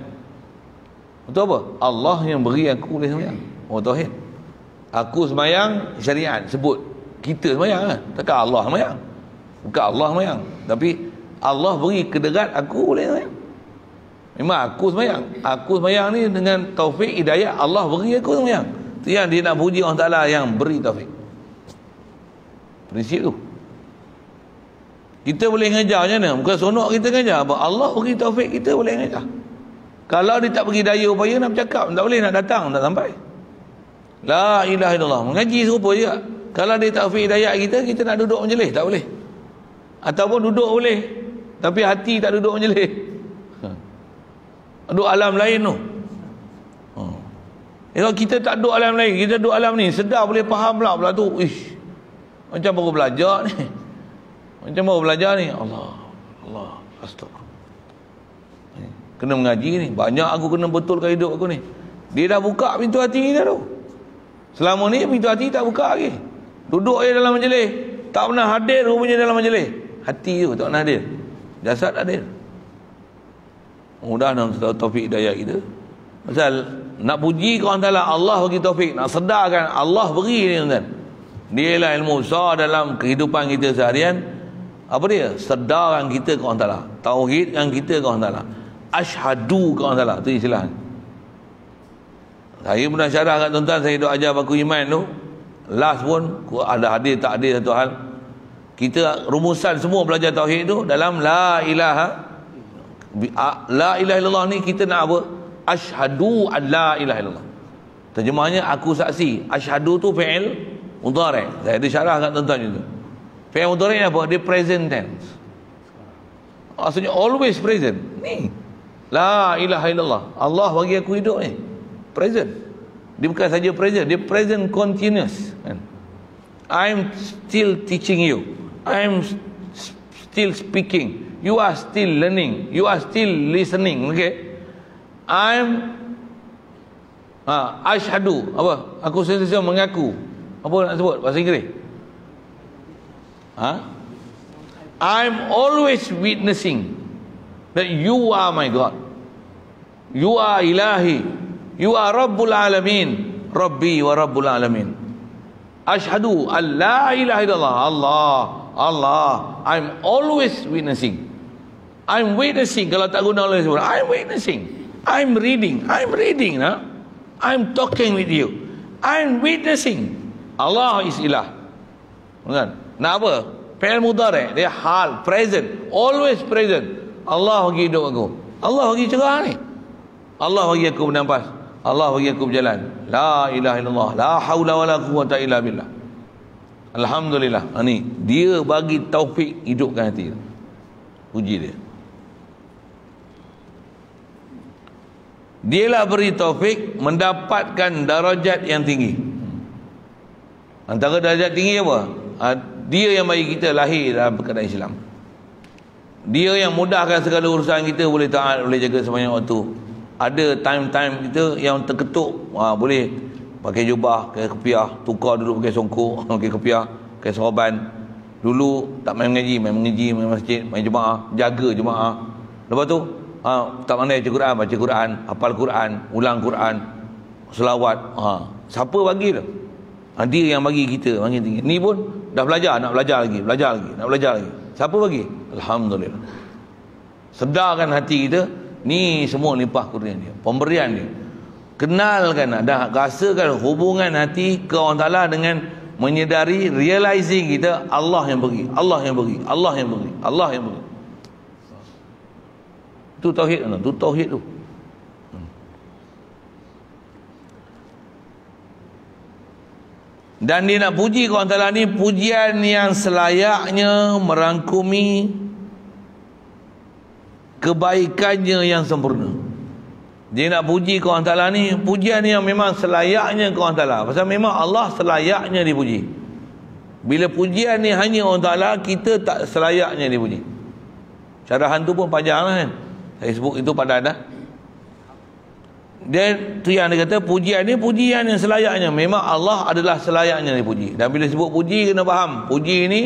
Untuk apa? Allah yang beri aku boleh semayang. Oh tauhid. Aku semayang syariat sebut kita semayang kan? Takkan Allah semayang. Bukan Allah semayang. Tapi Allah beri kederat aku boleh semayang. Memang aku semayang. Aku semayang ni dengan taufik hidayah Allah beri aku semayang. Itu yang dia nak puji Allah Ta'ala yang beri taufik. Prinsip tu. Kita boleh ngajar macam mana? Bukan sonok kita ngajar. Allah beri taufik kita boleh ngajar. Kalau dia tak bagi daya upaya nak bercakap, tak boleh nak datang, tak sampai. La ilaha illallah. Mengaji serupa juga. Kalau dia tak hidayah kita, kita nak duduk menjelih, tak boleh. Ataupun duduk boleh. Tapi hati tak duduk menjelih. Duduk alam lain tu. Ha. Kalau kita tak duduk alam lain, kita duduk alam ni, sedar boleh faham pula pula tu. Ish. Macam baru belajar ni. Macam baru belajar ni. Allah. Allah. Astagfirullah kena mengaji ni banyak aku kena betulkan hidup aku ni dia dah buka pintu hati kita tu selama ni pintu hati tak buka lagi duduk je dalam majlis tak pernah hadir rupanya dalam majlis hati tu tak pernah hadir jasad hadir mudah nak taufik daya kita. Pasal nak puji kau antara Allah bagi taufik nak sedarkan Allah beri ni tuan dia lah ilmu besar dalam kehidupan kita seharian. Apa dia? Sedarkan kita kau antara tauhid kan kita kau antara ashadu kau orang salah tu istilah saya pernah syarah kat tuan-tuan saya duk ajar baku iman tu. Last pun ada hadir tak hadir satu hal. Kita rumusan semua belajar tauhid tu dalam la ilaha la ilaha illallah ni kita nak apa? Asyhadu an la ilaha illallah. Terjemahnya aku saksi asyhadu tu fi'il mudhari. Saya ada syarah kat tuan-tuan itu fi'il mudhari apa? Dia present tense. Maksudnya always present. Ni. La ilaha illallah. Allah bagi aku hidup ni. Present. Dia bukan saja present dia present continuous kan? I'm still teaching you. I'm still speaking. You are still learning. You are still listening. Okay. I'm ha, ashadu. Apa? Aku sentiasa mengaku. Apa nak sebut bahasa Inggeris? Ha? I'm always witnessing that you are my God. You are ilahi. You are Rabbul Alamin. Rabbi wa Rabbul Alamin. Ashadu an la ilaha illallah. Allah. Allah I'm always witnessing. I'm witnessing. Kalau tak guna Allah sebut I'm witnessing. I'm reading. I'm reading nah? I'm talking with you. I'm witnessing. Allah is ilah. Kan nak apa? Fi'il mudhari. Dia hal present. Always present. Allah bagi hidup aku. Allah bagi cerah ni. Allah bagi aku bernafas. Allah bagi aku berjalan. La ilaha illallah. La haula wala quwata illa billah Alhamdulillah. Ha, ni dia bagi taufik hidupkan hati. Puji dia. Dialah beri taufik mendapatkan darajat yang tinggi. Antara darajat tinggi apa? Ha, dia yang bagi kita lahir dalam perkataan Islam. Dia yang mudahkan segala urusan kita boleh taat, boleh jaga sebanyak waktu. Ada time-time kita yang terketuk, ha, boleh pakai jubah, pakai kepiah, tukar dulu pakai songkok, pakai kepiah, pakai sorban. Dulu tak main mengaji, main mengaji, main masjid, main jemaah, jaga jemaah. Lepas tu, ha, tak mana baca Quran, baca Quran, hafal Quran, ulang Quran, selawat. Ha. Siapa bagi tu? Ha, dia yang bagi kita, bagi tinggi. Ni pun dah belajar, nak belajar lagi, belajar lagi, nak belajar lagi. Siapa bagi? Alhamdulillah. Sedarkan hati kita, ni semua limpah kurnian dia, pemberian dia kenalkan dah rasakan hubungan hati ke orang Ta'ala dengan menyedari realizing kita Allah yang beri Allah yang beri Allah yang beri Allah yang beri. Itu tauhid tu tauhid tu. Dan dia nak puji ke orang Ta'ala ni pujian yang selayaknya merangkumi kebaikannya yang sempurna dia nak puji ke orang Ta'ala ni. Pujian yang memang selayaknya ke orang Ta'ala Pasal memang Allah selayaknya dipuji Bila pujian ni hanya orang Ta'ala Kita tak selayaknya dipuji Syarahan tu pun panjang lah kan. Facebook itu pada ada Dan tu yang dia kata Pujian ni pujian yang selayaknya. Memang Allah adalah selayaknya dipuji Dan bila sebut puji kena faham. Puji ni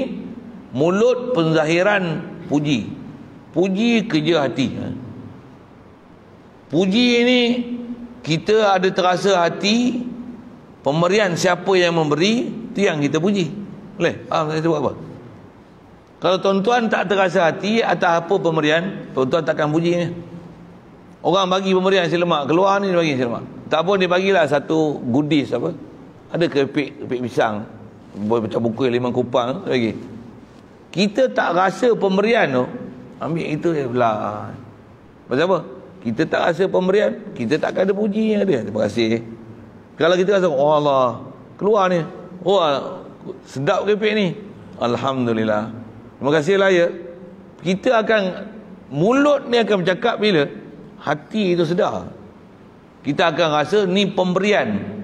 Mulut penzahiran puji. Puji kerja hati. ha? Puji ini kita ada terasa hati pemberian siapa yang memberi itu yang kita puji. Boleh? Faham saya sebut apa? Kalau tuan-tuan tak terasa hati atas apa pemberian, tuan-tuan takkan puji Orang bagi pemberian si lemak, keluar ni dia bagi si lemak. Tak pun dia bagilah satu goodies apa? Ada kepik, kepik pisang. Boleh pecah buku lima kupang lagi. Kita tak rasa pemberian tu, ambil itu ya belah. Pasal apa? Kita tak rasa pemberian kita tak ada puji yang ada. Terima kasih. Kalau kita rasa oh Allah keluar ni. Oh sedap kepek ni. Alhamdulillah. Terima kasih lah ya kita akan mulut ni akan bercakap bila? Hati itu sedar. Kita akan rasa ni pemberian.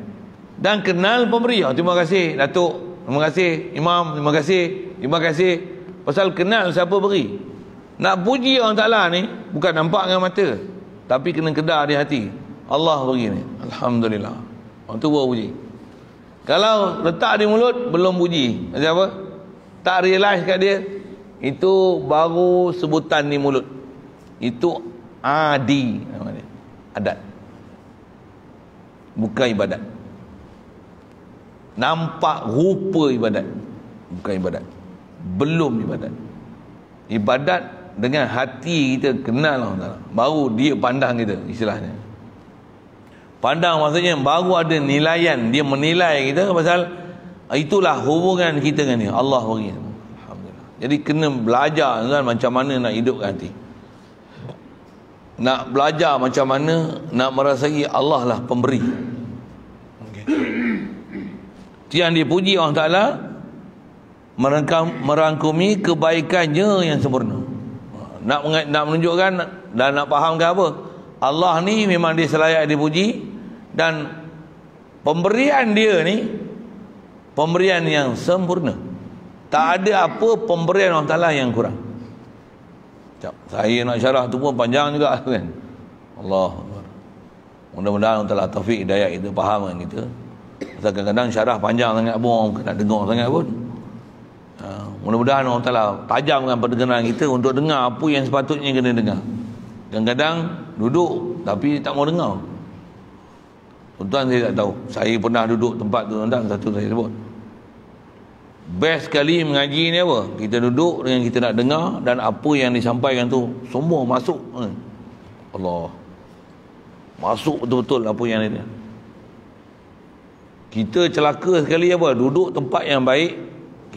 Dan kenal pemberi. Oh, terima kasih Datuk. Terima kasih Imam. Terima kasih terima kasih. Pasal kenal siapa beri? Nak puji orang Ta'ala ni bukan nampak dengan mata tapi kena kedar di hati. Allah begini. Alhamdulillah. Orang tu baru puji. Kalau letak di mulut belum puji. Macam apa? Tak realize kat dia itu baru sebutan di mulut. Itu adi. Namanya adat. Bukan ibadat. Nampak rupa ibadat. Bukan ibadat. Belum ibadat. Ibadat dengan hati kita kenal Allah baru dia pandang kita istilahnya. Pandang maksudnya baru ada nilaian. Dia menilai kita pasal itulah hubungan kita dengan dia. Allah bagi. Alhamdulillah. Jadi kena belajar kan macam mana nak hidupkan hati. Nak belajar macam mana nak merasai Allah lah pemberi. Okay. yang dipuji Allah Ta'ala merangkumi kebaikannya yang sempurna nak nak menunjukkan dan nak fahamkan apa? Allah ni memang dia selayak dipuji dan pemberian dia ni pemberian yang sempurna. Tak ada apa pemberian Allah Ta'ala yang kurang. Saya nak syarah tu pun panjang juga kan? Allah. Mudah-mudahan Allah Ta'ala taufik daya kita faham kan kita kadang-kadang syarah panjang sangat pun orang nak dengar sangat pun mudah-mudahan Allah Ta'ala tajamkan pendengaran kita untuk dengar apa yang sepatutnya kena dengar. Kadang-kadang duduk tapi tak mau dengar. Tuan saya tak tahu. Saya pernah duduk tempat tu tuan satu saya sebut. Best sekali mengaji ni apa? Kita duduk dengan kita nak dengar dan apa yang disampaikan tu semua masuk. Hmm. Allah. Masuk betul-betul apa yang dia kita celaka sekali apa? Duduk tempat yang baik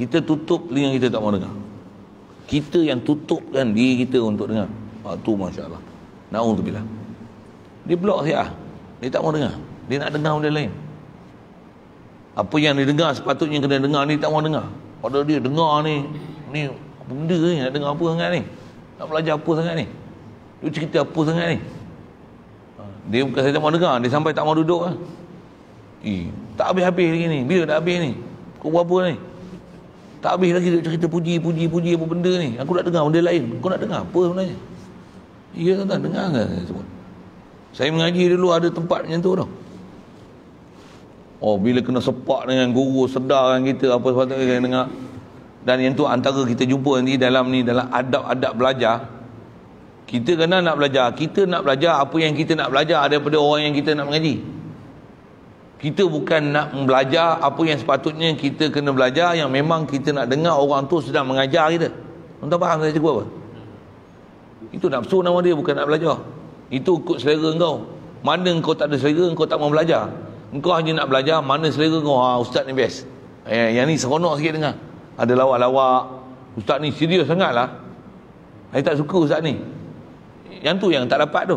kita tutup telinga kita tak mau dengar. Kita yang tutupkan diri kita untuk dengar. Ah, tu Masya Allah na'udzubillah dia blok saya dia tak mau dengar. Dia nak dengar benda lain. Apa yang dia dengar sepatutnya kena dengar ni tak mau dengar. Pada dia dengar ni ni benda ni nak dengar apa sangat ni? Nak belajar apa sangat ni? Dia cerita apa sangat ni? Ha, dia bukan saya tak mau dengar dia sampai tak mau duduk lah. Eh, tak habis-habis lagi ni. Bila dah habis ni? Kau buat apa ni tak habis lagi dia cerita puji puji puji apa benda ni aku nak dengar benda lain kau nak dengar apa sebenarnya iya tak dengar kan saya saya mengaji dulu ada tempat macam tu tau Oh bila kena sepak dengan guru sedarkan kita apa sepatutnya kena dengar. Dan yang tu antara kita jumpa nanti dalam ni dalam adab-adab belajar. Kita kena nak belajar. Kita nak belajar apa yang kita nak belajar daripada orang yang kita nak mengaji. Kita bukan nak belajar apa yang sepatutnya kita kena belajar yang memang kita nak dengar orang tu sedang mengajar kita. Tuan faham saya cakap apa? Itu nafsu nama dia bukan nak belajar. Itu ikut selera kau. Mana kau tak ada selera kau tak mau belajar. Engkau hanya nak belajar mana selera kau. Ha, ustaz ni best. Eh, yang ni seronok sikit dengar. Ada lawak-lawak. Ustaz ni serius sangat lah. Saya tak suka ustaz ni. Yang tu yang tak dapat tu.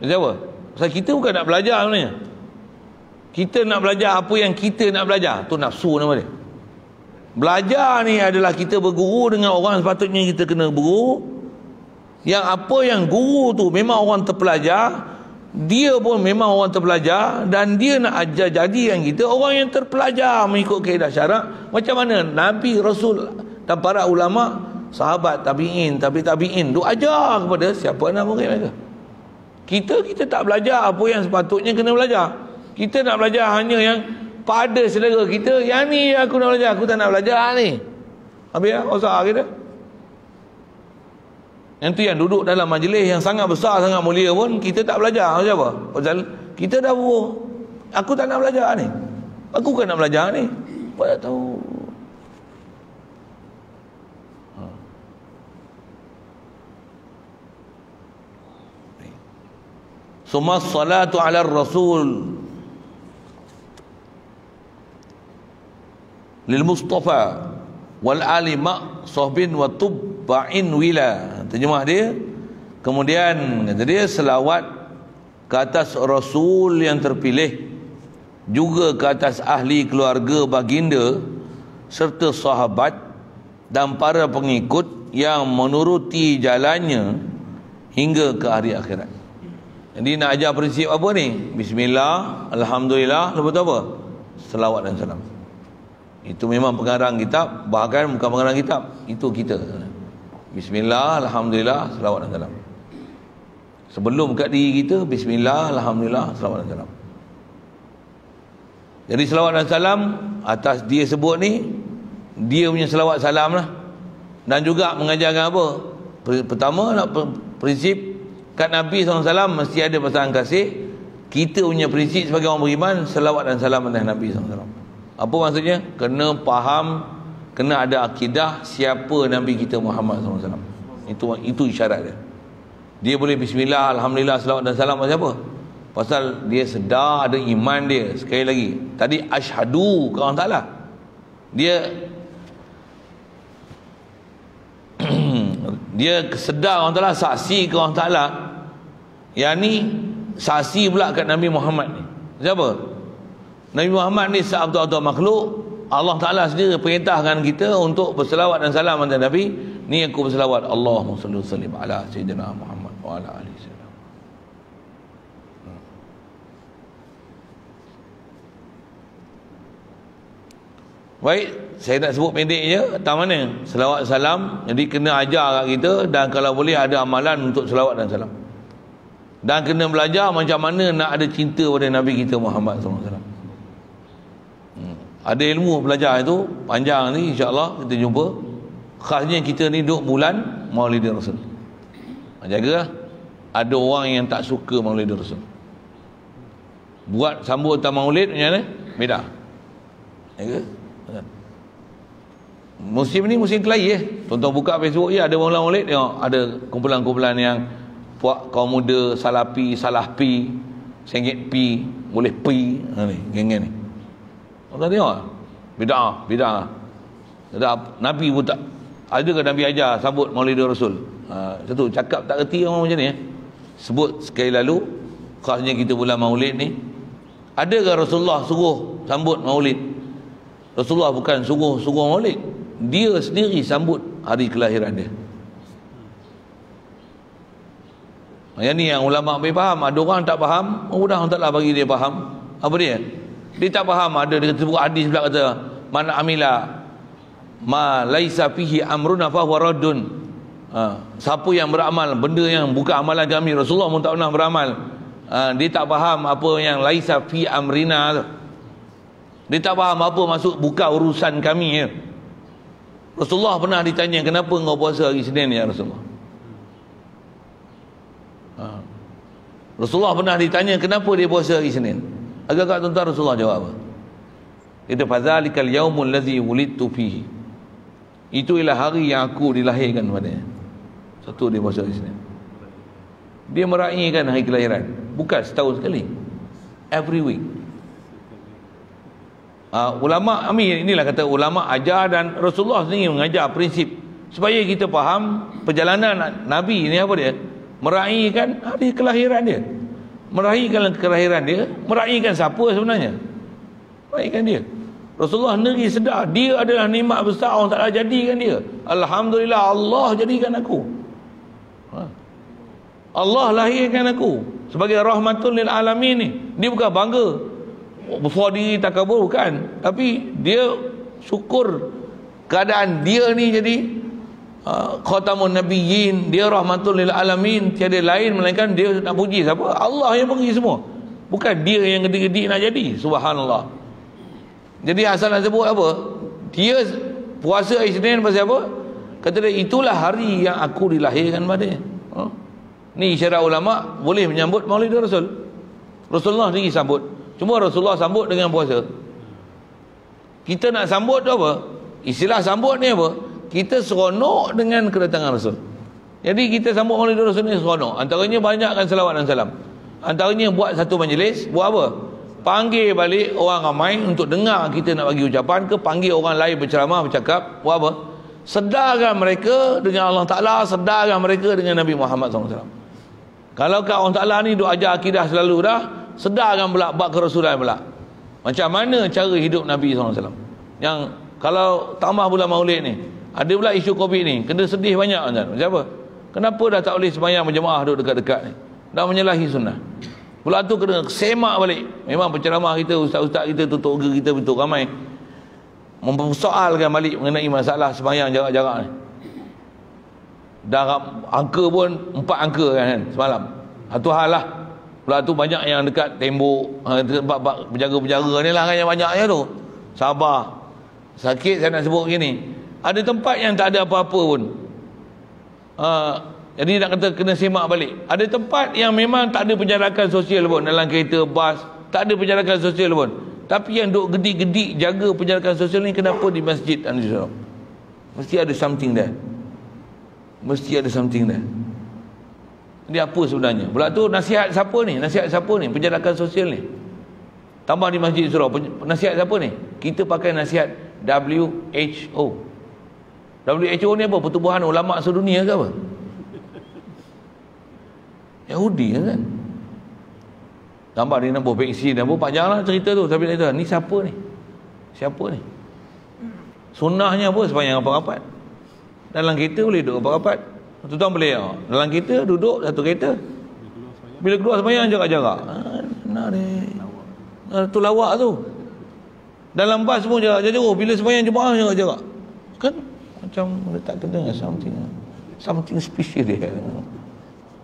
Macam apa? Sebab kita bukan nak belajar sebenarnya. Kita nak belajar apa yang kita nak belajar. Tu nafsu nama dia. Belajar ni adalah kita berguru dengan orang sepatutnya kita kena berguru. Yang apa yang guru tu memang orang terpelajar dia pun memang orang terpelajar dan dia nak ajar jadi yang kita orang yang terpelajar mengikut kaedah syarak macam mana Nabi Rasul dan para ulama sahabat tabi'in tapi tabi'in tu ajar kepada siapa nak murid mereka kita kita tak belajar apa yang sepatutnya kena belajar kita nak belajar hanya yang pada selera kita yang ni aku nak belajar aku tak nak belajar ni habis ya usah kita yang tu yang duduk dalam majlis yang sangat besar, sangat mulia pun kita tak belajar. Macam apa? Pasal kita dah buruh. Aku tak nak belajar ni. Aku kan nak belajar ni. Tak tahu. Ha. Suma salatu ala rasul lil Mustafa wal ali ma sahbin wa tubba'in wila. Terjemah dia. Kemudian kata dia selawat ke atas rasul yang terpilih juga ke atas ahli keluarga baginda serta sahabat dan para pengikut yang menuruti jalannya hingga ke hari akhirat. Jadi nak ajar prinsip apa ni? Bismillah alhamdulillah lepas tu apa? Selawat dan salam itu memang pengarang kitab bahkan bukan pengarang kitab itu kita Bismillah, Alhamdulillah, salawat dan salam. Sebelum kat diri kita, Bismillah, Alhamdulillah, salawat dan salam. Jadi salawat dan salam atas dia sebut ni, dia punya salawat salam lah. Dan juga mengajarkan apa? Pertama, nak prinsip kat Nabi SAW mesti ada pasangan kasih. Kita punya prinsip sebagai orang beriman, salawat dan salam atas Nabi SAW. Apa maksudnya? Kena faham kena ada akidah siapa Nabi kita Muhammad SAW itu itu isyarat dia. Dia boleh bismillah alhamdulillah selawat dan salam pasal apa pasal dia sedar ada iman dia. Sekali lagi tadi asyhadu ke orang taala dia dia sedar orang Ta'ala saksi ke orang Ta'ala yang ni saksi pula kat Nabi Muhammad ni. Siapa? Nabi Muhammad ni seabdul-abdul makhluk. Allah Ta'ala sendiri perintahkan kita untuk berselawat dan salam atas Nabi. Ni aku berselawat. Allahumma salli sallim ala Sayyidina Muhammad wa ala alihi sallam. Baik, saya nak sebut pendek je. Tak mana? Selawat salam. Jadi kena ajar kat kita Dan kalau boleh ada amalan untuk selawat dan salam. Dan kena belajar macam mana nak ada cinta pada Nabi kita Muhammad SAW. Ada ilmu belajar itu Panjang ni insyaAllah kita jumpa. Khasnya kita ni duduk bulan Maulid Rasul. Jaga lah. Ada orang yang tak suka Maulid Rasul. Buat sambutan maulid macam mana? Beda Jaga Musim ni musim kelahi eh. Tonton buka Facebook je ada orang maulid tengok ada kumpulan-kumpulan yang puak kaum muda salapi, salahpi, sengit pi, boleh pi. Ha ni, geng-geng ni. Orang tengok. Bidah, bidah. Ada Nabi pun tak ada ke Nabi ajar sambut Maulid Rasul. Ha, satu cakap tak reti orang macam ni eh. Sebut sekali lalu khasnya kita bulan Maulid ni. Adakah Rasulullah suruh sambut Maulid? Rasulullah bukan suruh-suruh Maulid dia sendiri sambut hari kelahiran dia yang ni yang ulama boleh faham ada orang tak faham mudah orang taklah bagi dia faham apa dia dia tak faham ada dia sebut hadis pula kata man amila ma laisa fihi amruna fa huwa raddun ha. siapa yang beramal benda yang bukan amalan kami Rasulullah pun tak pernah beramal ha. dia tak faham apa yang laisa fi amrina dia tak faham apa masuk buka urusan kami ya. Rasulullah pernah ditanya kenapa kau puasa hari Senin ya Rasulullah ha. Rasulullah pernah ditanya kenapa dia puasa hari Senin agak-agak tuan-tuan Rasulullah jawab apa? Itu fadzalikal yaumul ladzi wulidtu fihi. Itu ialah hari yang aku dilahirkan padanya satu dia hari Senin dia meraihkan hari kelahiran. Bukan setahun sekali. Every week. Uh, ulama amin inilah kata ulama ajar dan Rasulullah sendiri mengajar prinsip. Supaya kita faham perjalanan Nabi ini apa dia? Meraihkan hari kelahiran dia meraihkan kelahiran dia meraihkan siapa sebenarnya? Meraihkan dia. Rasulullah sendiri sedar dia adalah nikmat besar orang tak jadikan dia. Alhamdulillah Allah jadikan aku. Ha. Allah lahirkan aku sebagai rahmatul lil alamin ni. Dia bukan bangga. Before diri takabur bukan. Tapi dia syukur keadaan dia ni jadi uh, khatamun nabiyyin dia rahmatul lil alamin. Tiada lain melainkan dia nak puji siapa? Allah yang bagi semua. Bukan dia yang gede-gede nak jadi. Subhanallah. Jadi asal nak sebut apa? Dia puasa Isnin pasal apa? Kata dia itulah hari yang aku dilahirkan padanya huh? ni isyarat ulama boleh menyambut maulid rasul. Rasulullah sendiri sambut. Cuma Rasulullah sambut dengan puasa. Kita nak sambut tu apa? Istilah sambut ni apa? Kita seronok dengan kedatangan Rasul. Jadi kita sambut Maulid Rasul ni seronok. Antaranya banyakkan salawat dan salam. Antaranya buat satu majlis, buat apa? Panggil balik orang ramai untuk dengar kita nak bagi ucapan ke panggil orang lain berceramah bercakap, buat apa? Sedarkan mereka dengan Allah Taala, sedarkan mereka dengan Nabi Muhammad SAW. Kalau kat Allah Taala ni duk ajar akidah selalu dah, sedarkan pula bab kerasulan pula macam mana cara hidup Nabi SAW yang kalau tambah bulan maulid ni ada pula isu covid ni. Kena sedih banyak kan macam apa? Kenapa dah tak boleh semayang berjemaah duduk dekat-dekat ni? Dah menyalahi sunnah. Pula tu kena semak balik. Memang penceramah kita ustaz-ustaz kita tutup gear kita betul ramai. Mempersoalkan balik mengenai masalah semayang jarak-jarak ni. Dah angka pun empat angka kan semalam. Satu hal lah. Pula tu banyak yang dekat tembok ha, tempat penjaga-penjaga ni lah kan yang banyaknya tu. Sabar. Sakit saya nak sebut gini. Ada tempat yang tak ada apa-apa pun. Ha, jadi nak kata kena semak balik. Ada tempat yang memang tak ada penjarakan sosial pun dalam kereta, bas. Tak ada penjarakan sosial pun. Tapi yang duk gedik-gedik jaga penjarakan sosial ni kenapa di masjid? Mesti ada something there. Mesti ada something there. Dia apa sebenarnya? Pula tu nasihat siapa ni? Nasihat siapa ni? Penjarakan sosial ni. Tambah di Masjid Surau. Nasihat siapa ni? Kita pakai nasihat WHO. WHO ni apa? Pertubuhan ulama sedunia ke apa? Yahudi kan? Gambar dia nampak vaksin apa panjanglah cerita tu tapi dia ni siapa ni? Siapa ni? Sunnahnya apa? Sepanjang rapat-rapat. Dalam kereta boleh duduk rapat-rapat. Tuan boleh ya? dalam kereta duduk satu kereta. Bila keluar sepanjang jarak-jarak. Ah, nak ni. Tu lawak tu. Dalam bas pun jarak-jarak. Bila sepanjang jemaah jarak-jarak macam dia tak kena something something special dia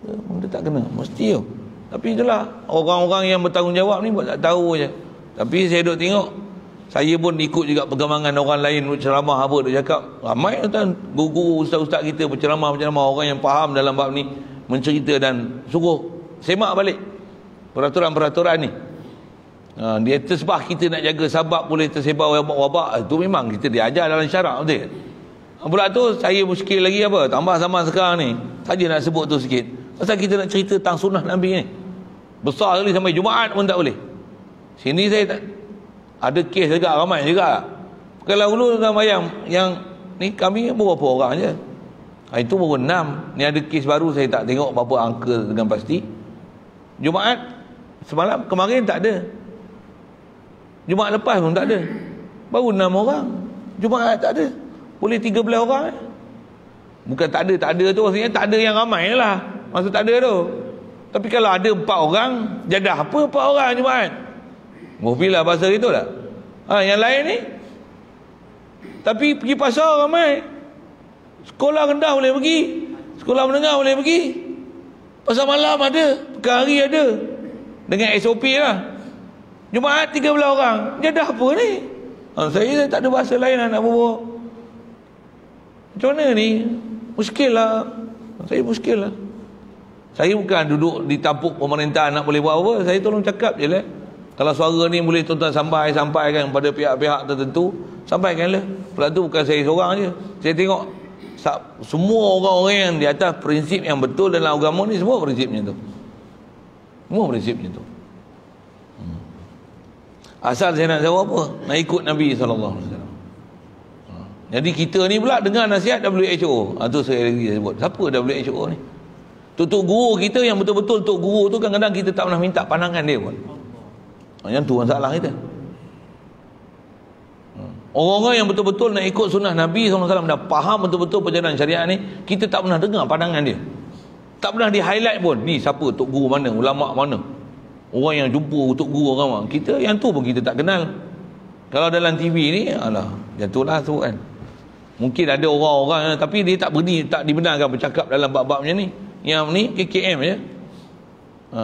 dia tak kena. Mesti yo tapi itulah orang-orang yang bertanggungjawab ni buat tak tahu je. Tapi saya duk tengok saya pun ikut juga perkembangan orang lain ceramah apa dia cakap. Ramai tuan. Guru ustaz-ustaz kita berceramah-ceramah orang yang faham dalam bab ni mencerita dan suruh semak balik peraturan-peraturan ni. Ha, dia tersebah kita nak jaga sabab boleh tersebar wabak-wabak. Itu memang kita diajar dalam syarak betul pula tu saya muskil lagi apa? Tambah sama sekarang ni. Saja nak sebut tu sikit. Pasal kita nak cerita tentang sunnah Nabi ni. Besar sekali sampai Jumaat pun tak boleh. Sini saya tak ada kes juga ramai juga. Kalau dulu dalam bayang yang ni kami berapa orang je. Ha, itu baru enam. Ni ada kes baru saya tak tengok berapa angka dengan pasti. Jumaat semalam kemarin tak ada. Jumaat lepas pun tak ada. Baru enam orang. Jumaat tak ada boleh 13 orang eh? bukan tak ada tak ada tu. Maksudnya tak ada yang ramai lah. Maksud tak ada tu. Tapi kalau ada empat orang jadah apa empat orang Jumaat Mufilah bahasa itu lah. Ha, yang lain ni? Tapi pergi pasar ramai. Sekolah rendah boleh pergi. Sekolah menengah boleh pergi. Pasar malam ada pekan hari ada. Dengan SOP lah. Jumaat 13 orang. Jadah apa ni? Ha, saya tak ada bahasa lain lah nak berbual macam mana ni? Muskil lah. Saya muskil lah. Saya bukan duduk di tampuk pemerintah nak boleh buat apa. Saya tolong cakap je lah. Kalau suara ni boleh tuan-tuan sampai, sampaikan pada pihak-pihak tertentu, sampaikan lah. Pula tu bukan saya seorang je. Saya tengok semua orang-orang yang di atas prinsip yang betul dalam agama ni, semua prinsipnya tu. Semua prinsipnya tu. Hmm. Asal saya nak jawab apa? Nak ikut Nabi SAW. Jadi kita ni pula dengar nasihat WHO. Ha, tu saya lagi sebut. Siapa WHO ni? Tuk guru kita yang betul-betul tuk guru tu kadang-kadang kita tak pernah minta pandangan dia pun. Ha, yang tu masalah kita. Ha. Orang-orang yang betul-betul nak ikut sunnah Nabi SAW dan faham betul-betul perjalanan syariat ni, kita tak pernah dengar pandangan dia. Tak pernah di highlight pun. Ni siapa tuk guru mana? Ulama mana? Orang yang jumpa tuk guru orang mana? Kita yang tu pun kita tak kenal. Kalau dalam TV ni, alah, jatuhlah tu kan. Mungkin ada orang-orang tapi dia tak berni tak dibenarkan bercakap dalam bab-bab macam ni. Yang ni KKM je. Ha.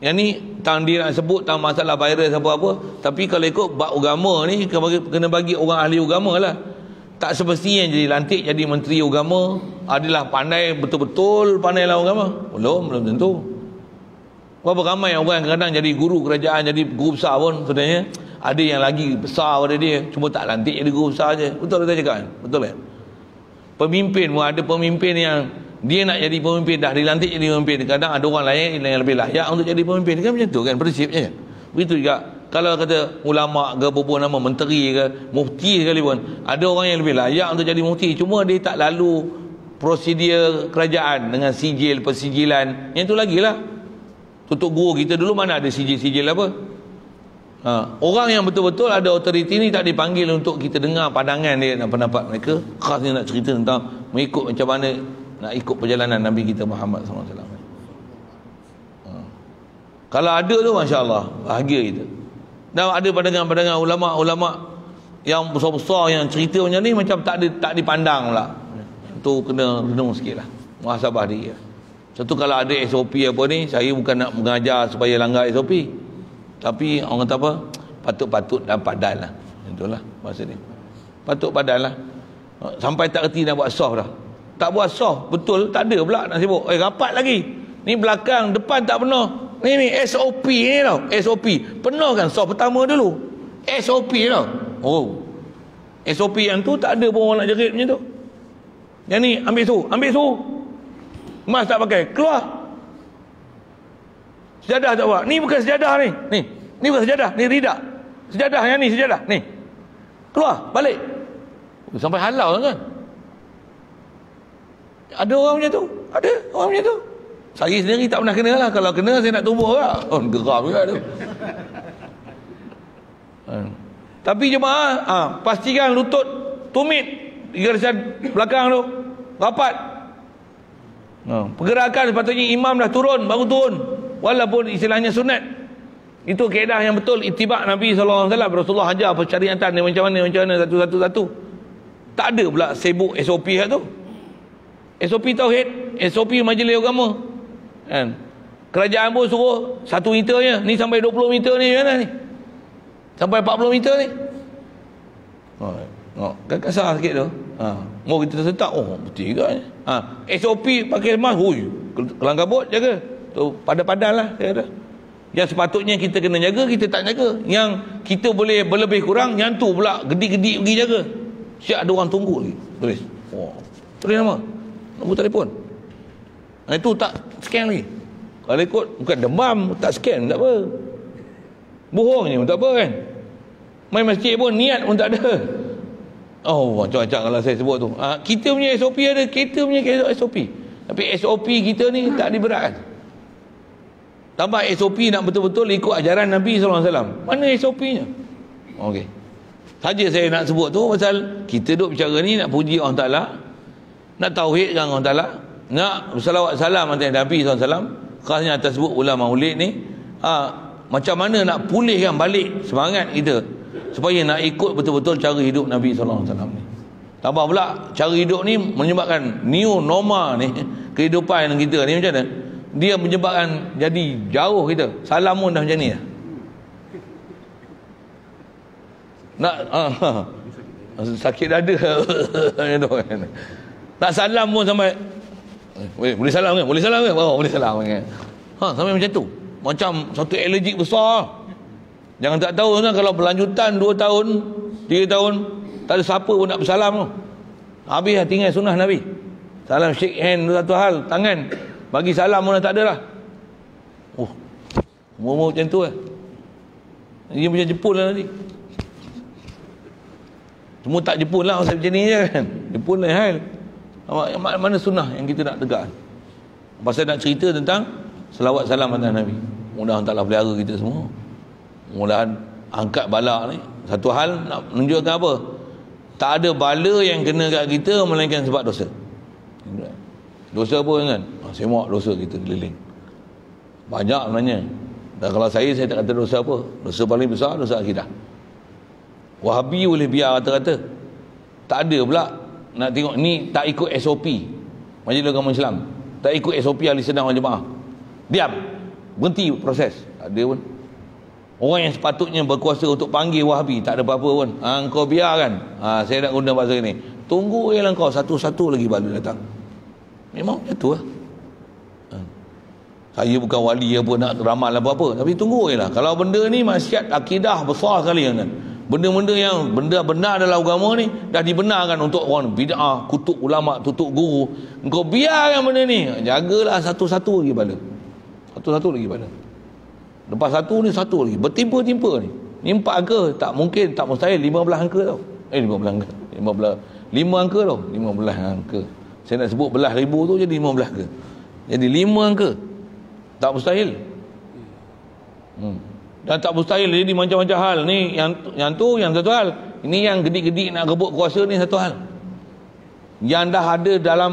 Yang ni tang dia nak sebut tang masalah virus apa-apa, tapi kalau ikut bab agama ni kena bagi orang ahli agama lah. Tak semestinya jadi lantik jadi menteri agama adalah pandai betul-betul pandai dalam agama. Belum, belum tentu. Berapa ramai orang yang kadang jadi guru kerajaan, jadi guru besar pun sebenarnya ada yang lagi besar pada dia cuma tak lantik jadi guru besar je. Betul tak cakap? Betul kan pemimpin pun ada pemimpin yang dia nak jadi pemimpin dah dilantik jadi pemimpin. Kadang ada orang lain yang lebih layak untuk jadi pemimpin. Kan macam tu kan prinsipnya. Begitu juga kalau kata ulama ke apa nama menteri ke mufti sekalipun ada orang yang lebih layak untuk jadi mufti. Cuma dia tak lalu prosedur kerajaan dengan sijil persijilan. Yang tu lagi lah. Tutup guru kita dulu mana ada sijil-sijil apa Ha, orang yang betul-betul ada otoriti ni tak dipanggil untuk kita dengar pandangan dia dan pendapat mereka. Khasnya nak cerita tentang mengikut macam mana nak ikut perjalanan Nabi kita Muhammad SAW ha. kalau ada tu Masya Allah bahagia kita. Dan ada pandangan-pandangan ulama-ulama yang besar-besar yang cerita macam ni macam tak, ada, tak dipandang pula. Tu kena renung sikit lah muhasabah dia. Satu kalau ada SOP apa ni saya bukan nak mengajar supaya langgar SOP tapi orang kata apa? Patut-patut dan padan lah itulah bahasa dia. Patut padan lah sampai tak kerti nak buat soft dah. Tak buat soft betul tak ada pula nak sibuk. Eh rapat lagi. Ni belakang depan tak penuh. Ni ni SOP ni tau. SOP penuh kan soft pertama dulu? SOP tau. Oh. SOP yang tu tak ada pun orang nak jerit macam tu. Yang ni ambil su ambil su mas tak pakai. Keluar Sejadah tak buat. Ni bukan sejadah ni. Ni. Ni bukan sejadah. Ni ridak. Sejadah yang ni sejadah. Ni. Keluar. Balik. Sampai halau kan. ada orang macam tu ada orang macam tu saya sendiri tak pernah kena lah kalau kena saya nak tubuh lah oh, geram juga tu ha. tapi jemaah ha, pastikan lutut tumit garisan belakang tu rapat ha. pergerakan sepatutnya imam dah turun baru turun walaupun istilahnya sunat. Itu keadaan yang betul. Itibak Nabi SAW Rasulullah ajar percariatan ni macam mana macam mana satu-satu-satu. Tak ada pula sibuk SOP kat tu. SOP Tauhid SOP Majlis Agama. Kan? Kerajaan pun suruh satu meter je. Ni sampai 20 meter ni mana ni? Sampai 40 meter ni. Oh, oh, kan kasar sikit tu. Ha. oh kita tersetak oh betul juga ha. SOP pakai mask hui kelang kabut jaga tu padan-padan lah saya kata. Yang sepatutnya kita kena jaga kita tak jaga. Yang kita boleh berlebih kurang yang tu pula gedik-gedik pergi jaga. Siap ada orang tunggu lagi. Tulis. Oh. tulis nama. Nombor telefon. Nah, itu tak scan lagi. Kalau ikut bukan demam tak scan tak apa. Bohong ni tak apa kan? Main masjid pun niat pun tak ada. Oh macam-macam kalau saya sebut tu. Ha, kita punya SOP ada kita punya SOP tapi SOP kita ni tak diberatkan tambah SOP nak betul-betul ikut ajaran Nabi SAW mana SOP nya ok saja saya nak sebut tu pasal kita duduk bicara ni nak puji Allah Ta'ala nak tauhidkan Allah Ta'ala nak bersalawat salam atas Nabi SAW khasnya atas sebut ulama ulid ni ha, macam mana nak pulihkan balik semangat kita supaya nak ikut betul-betul cara hidup Nabi SAW ni. Tambah pula cara hidup ni menyebabkan new normal ni kehidupan kita ni macam mana dia menyebabkan jadi jauh kita. Salam pun dah macam ni lah. nak uh, sakit dada. Nak salam pun sampai boleh, boleh salam ke? Boleh salam ke? Oh, boleh salam. Ke ha, sampai macam tu. Macam satu allergic besar. Jangan tak tahu kan, kalau berlanjutan 2 tahun 3 tahun tak ada siapa pun nak bersalam tu. Habis lah tinggal sunnah Nabi. Salam shake hand satu hal tangan bagi salam pun tak ada lah. Oh umur macam tu lah dia macam Jepun lah nanti. Semua tak Jepun lah macam ni je kan. Jepun lah hal. Mana sunnah yang kita nak tegak pasal nak cerita tentang selawat salam atas Nabi. Mudah-mudahan taklah pelihara kita semua. Mudah-mudahan angkat bala ni. Satu hal nak menunjukkan apa? Tak ada bala yang kena kat kita melainkan sebab dosa dosa apa kan ah, semak dosa kita keliling. Banyak sebenarnya. Dan kalau saya saya tak kata dosa apa. Dosa paling besar dosa akidah. Wahabi boleh biar kata-kata. Tak ada pula nak tengok ni tak ikut SOP majlis agama Islam. Tak ikut SOP ahli sedang wal jemaah diam. Berhenti proses. Tak ada pun. Orang yang sepatutnya berkuasa untuk panggil wahabi tak ada apa-apa pun. Ha, kau biarkan. Ha, saya nak guna bahasa ini. Tunggu je lah kau satu-satu lagi baru datang Memang macam tu lah. Ha. Saya bukan wali apa nak ramal apa-apa. Tapi tunggu je lah. Kalau benda ni masyarakat akidah besar sekali kan. Benda-benda yang benda-benda dalam agama ni dah dibenarkan untuk orang bid'ah, kutuk ulama, tutup guru. Engkau biarkan benda ni. Jagalah satu-satu lagi pada. Satu-satu lagi pada. Lepas satu ni satu lagi. Bertimpa-timpa ni. Ni empat angka. Tak mungkin, tak mustahil. Lima belah angka tau. Eh, lima belah angka. Lima belah. Lima angka tau. Lima belah angka. Saya nak sebut belah ribu tu jadi lima belah ke. Jadi lima ke. Tak mustahil. Hmm. Dan tak mustahil jadi macam-macam hal. Ni yang yang tu yang satu hal. Ini yang gedik-gedik nak rebut kuasa ni satu hal. Yang dah ada dalam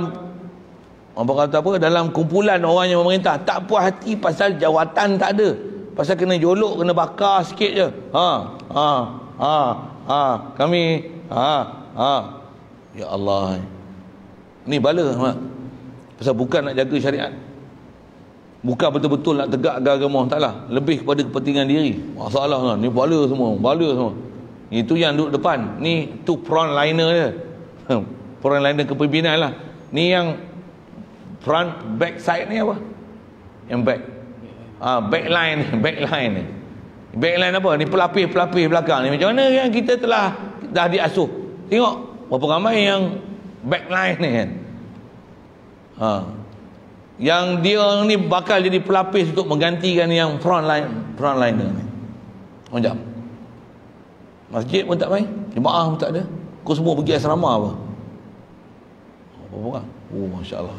apa kata apa dalam kumpulan orang yang memerintah tak puas hati pasal jawatan tak ada pasal kena jolok kena bakar sikit je ha ha ha ha kami ha ha ya Allah Ni bala mak. Pasal bukan nak jaga syariat. Bukan betul-betul nak tegak agama taklah. Lebih kepada kepentingan diri. Masalah kan. Ni bala semua, bala semua. Itu yang duduk depan. Ni tu front liner dia. front liner kepimpinan lah. Ni yang front back side ni apa? Yang back. Ah, backline, backline ni. Backline apa? Ni pelapis-pelapis belakang ni. Macam mana yang kita telah dah diasuh. Tengok berapa ramai yang backline ni kan. Ha. yang dia ni bakal jadi pelapis untuk menggantikan yang front line front liner ni. Macam masjid pun tak main jemaah pun tak ada. Kau semua pergi asrama apa? Berapa orang oh masya-Allah.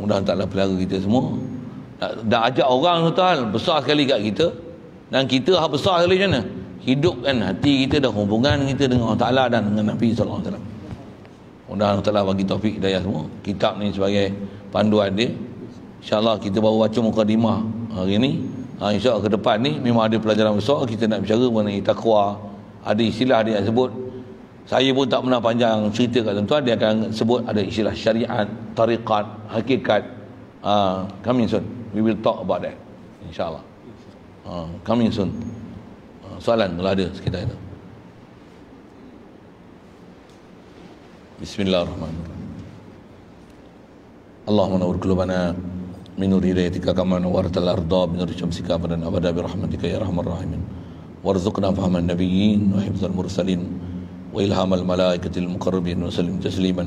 Mudah taklah pelara kita semua. Dah, dah ajak orang tuan besar sekali kat kita. Dan kita besar sekali macam mana? Hidupkan hati kita dan hubungan kita dengan Allah Taala dan dengan Nabi sallallahu alaihi wasallam mudah Allah Taala bagi taufik hidayah semua. Kitab ni sebagai panduan dia. Insyaallah kita baru baca mukadimah hari ni. Ha, insyaAllah ke depan ni memang ada pelajaran besar. Kita nak bicara mengenai takwa. Ada istilah dia sebut saya pun tak pernah panjang cerita kat tuan-tuan. Dia akan sebut ada istilah syariat tariqat hakikat. Uh, coming soon. We will talk about that insyaallah. Uh, coming soon. Uh, soalan kalau ada sekitar itu بسم الله الرحمن الرحيم. اللهم نور قلوبنا من نور هدايتك كما نورت الأرض بنور شمسك أبدا أبدا برحمتك يا أرحم الراحمين. وارزقنا فهم النبيين وحفظ المرسلين وإلهام الملائكة المقربين وسلم تسليما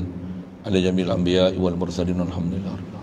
على جميع الأنبياء والمرسلين والحمد لله رب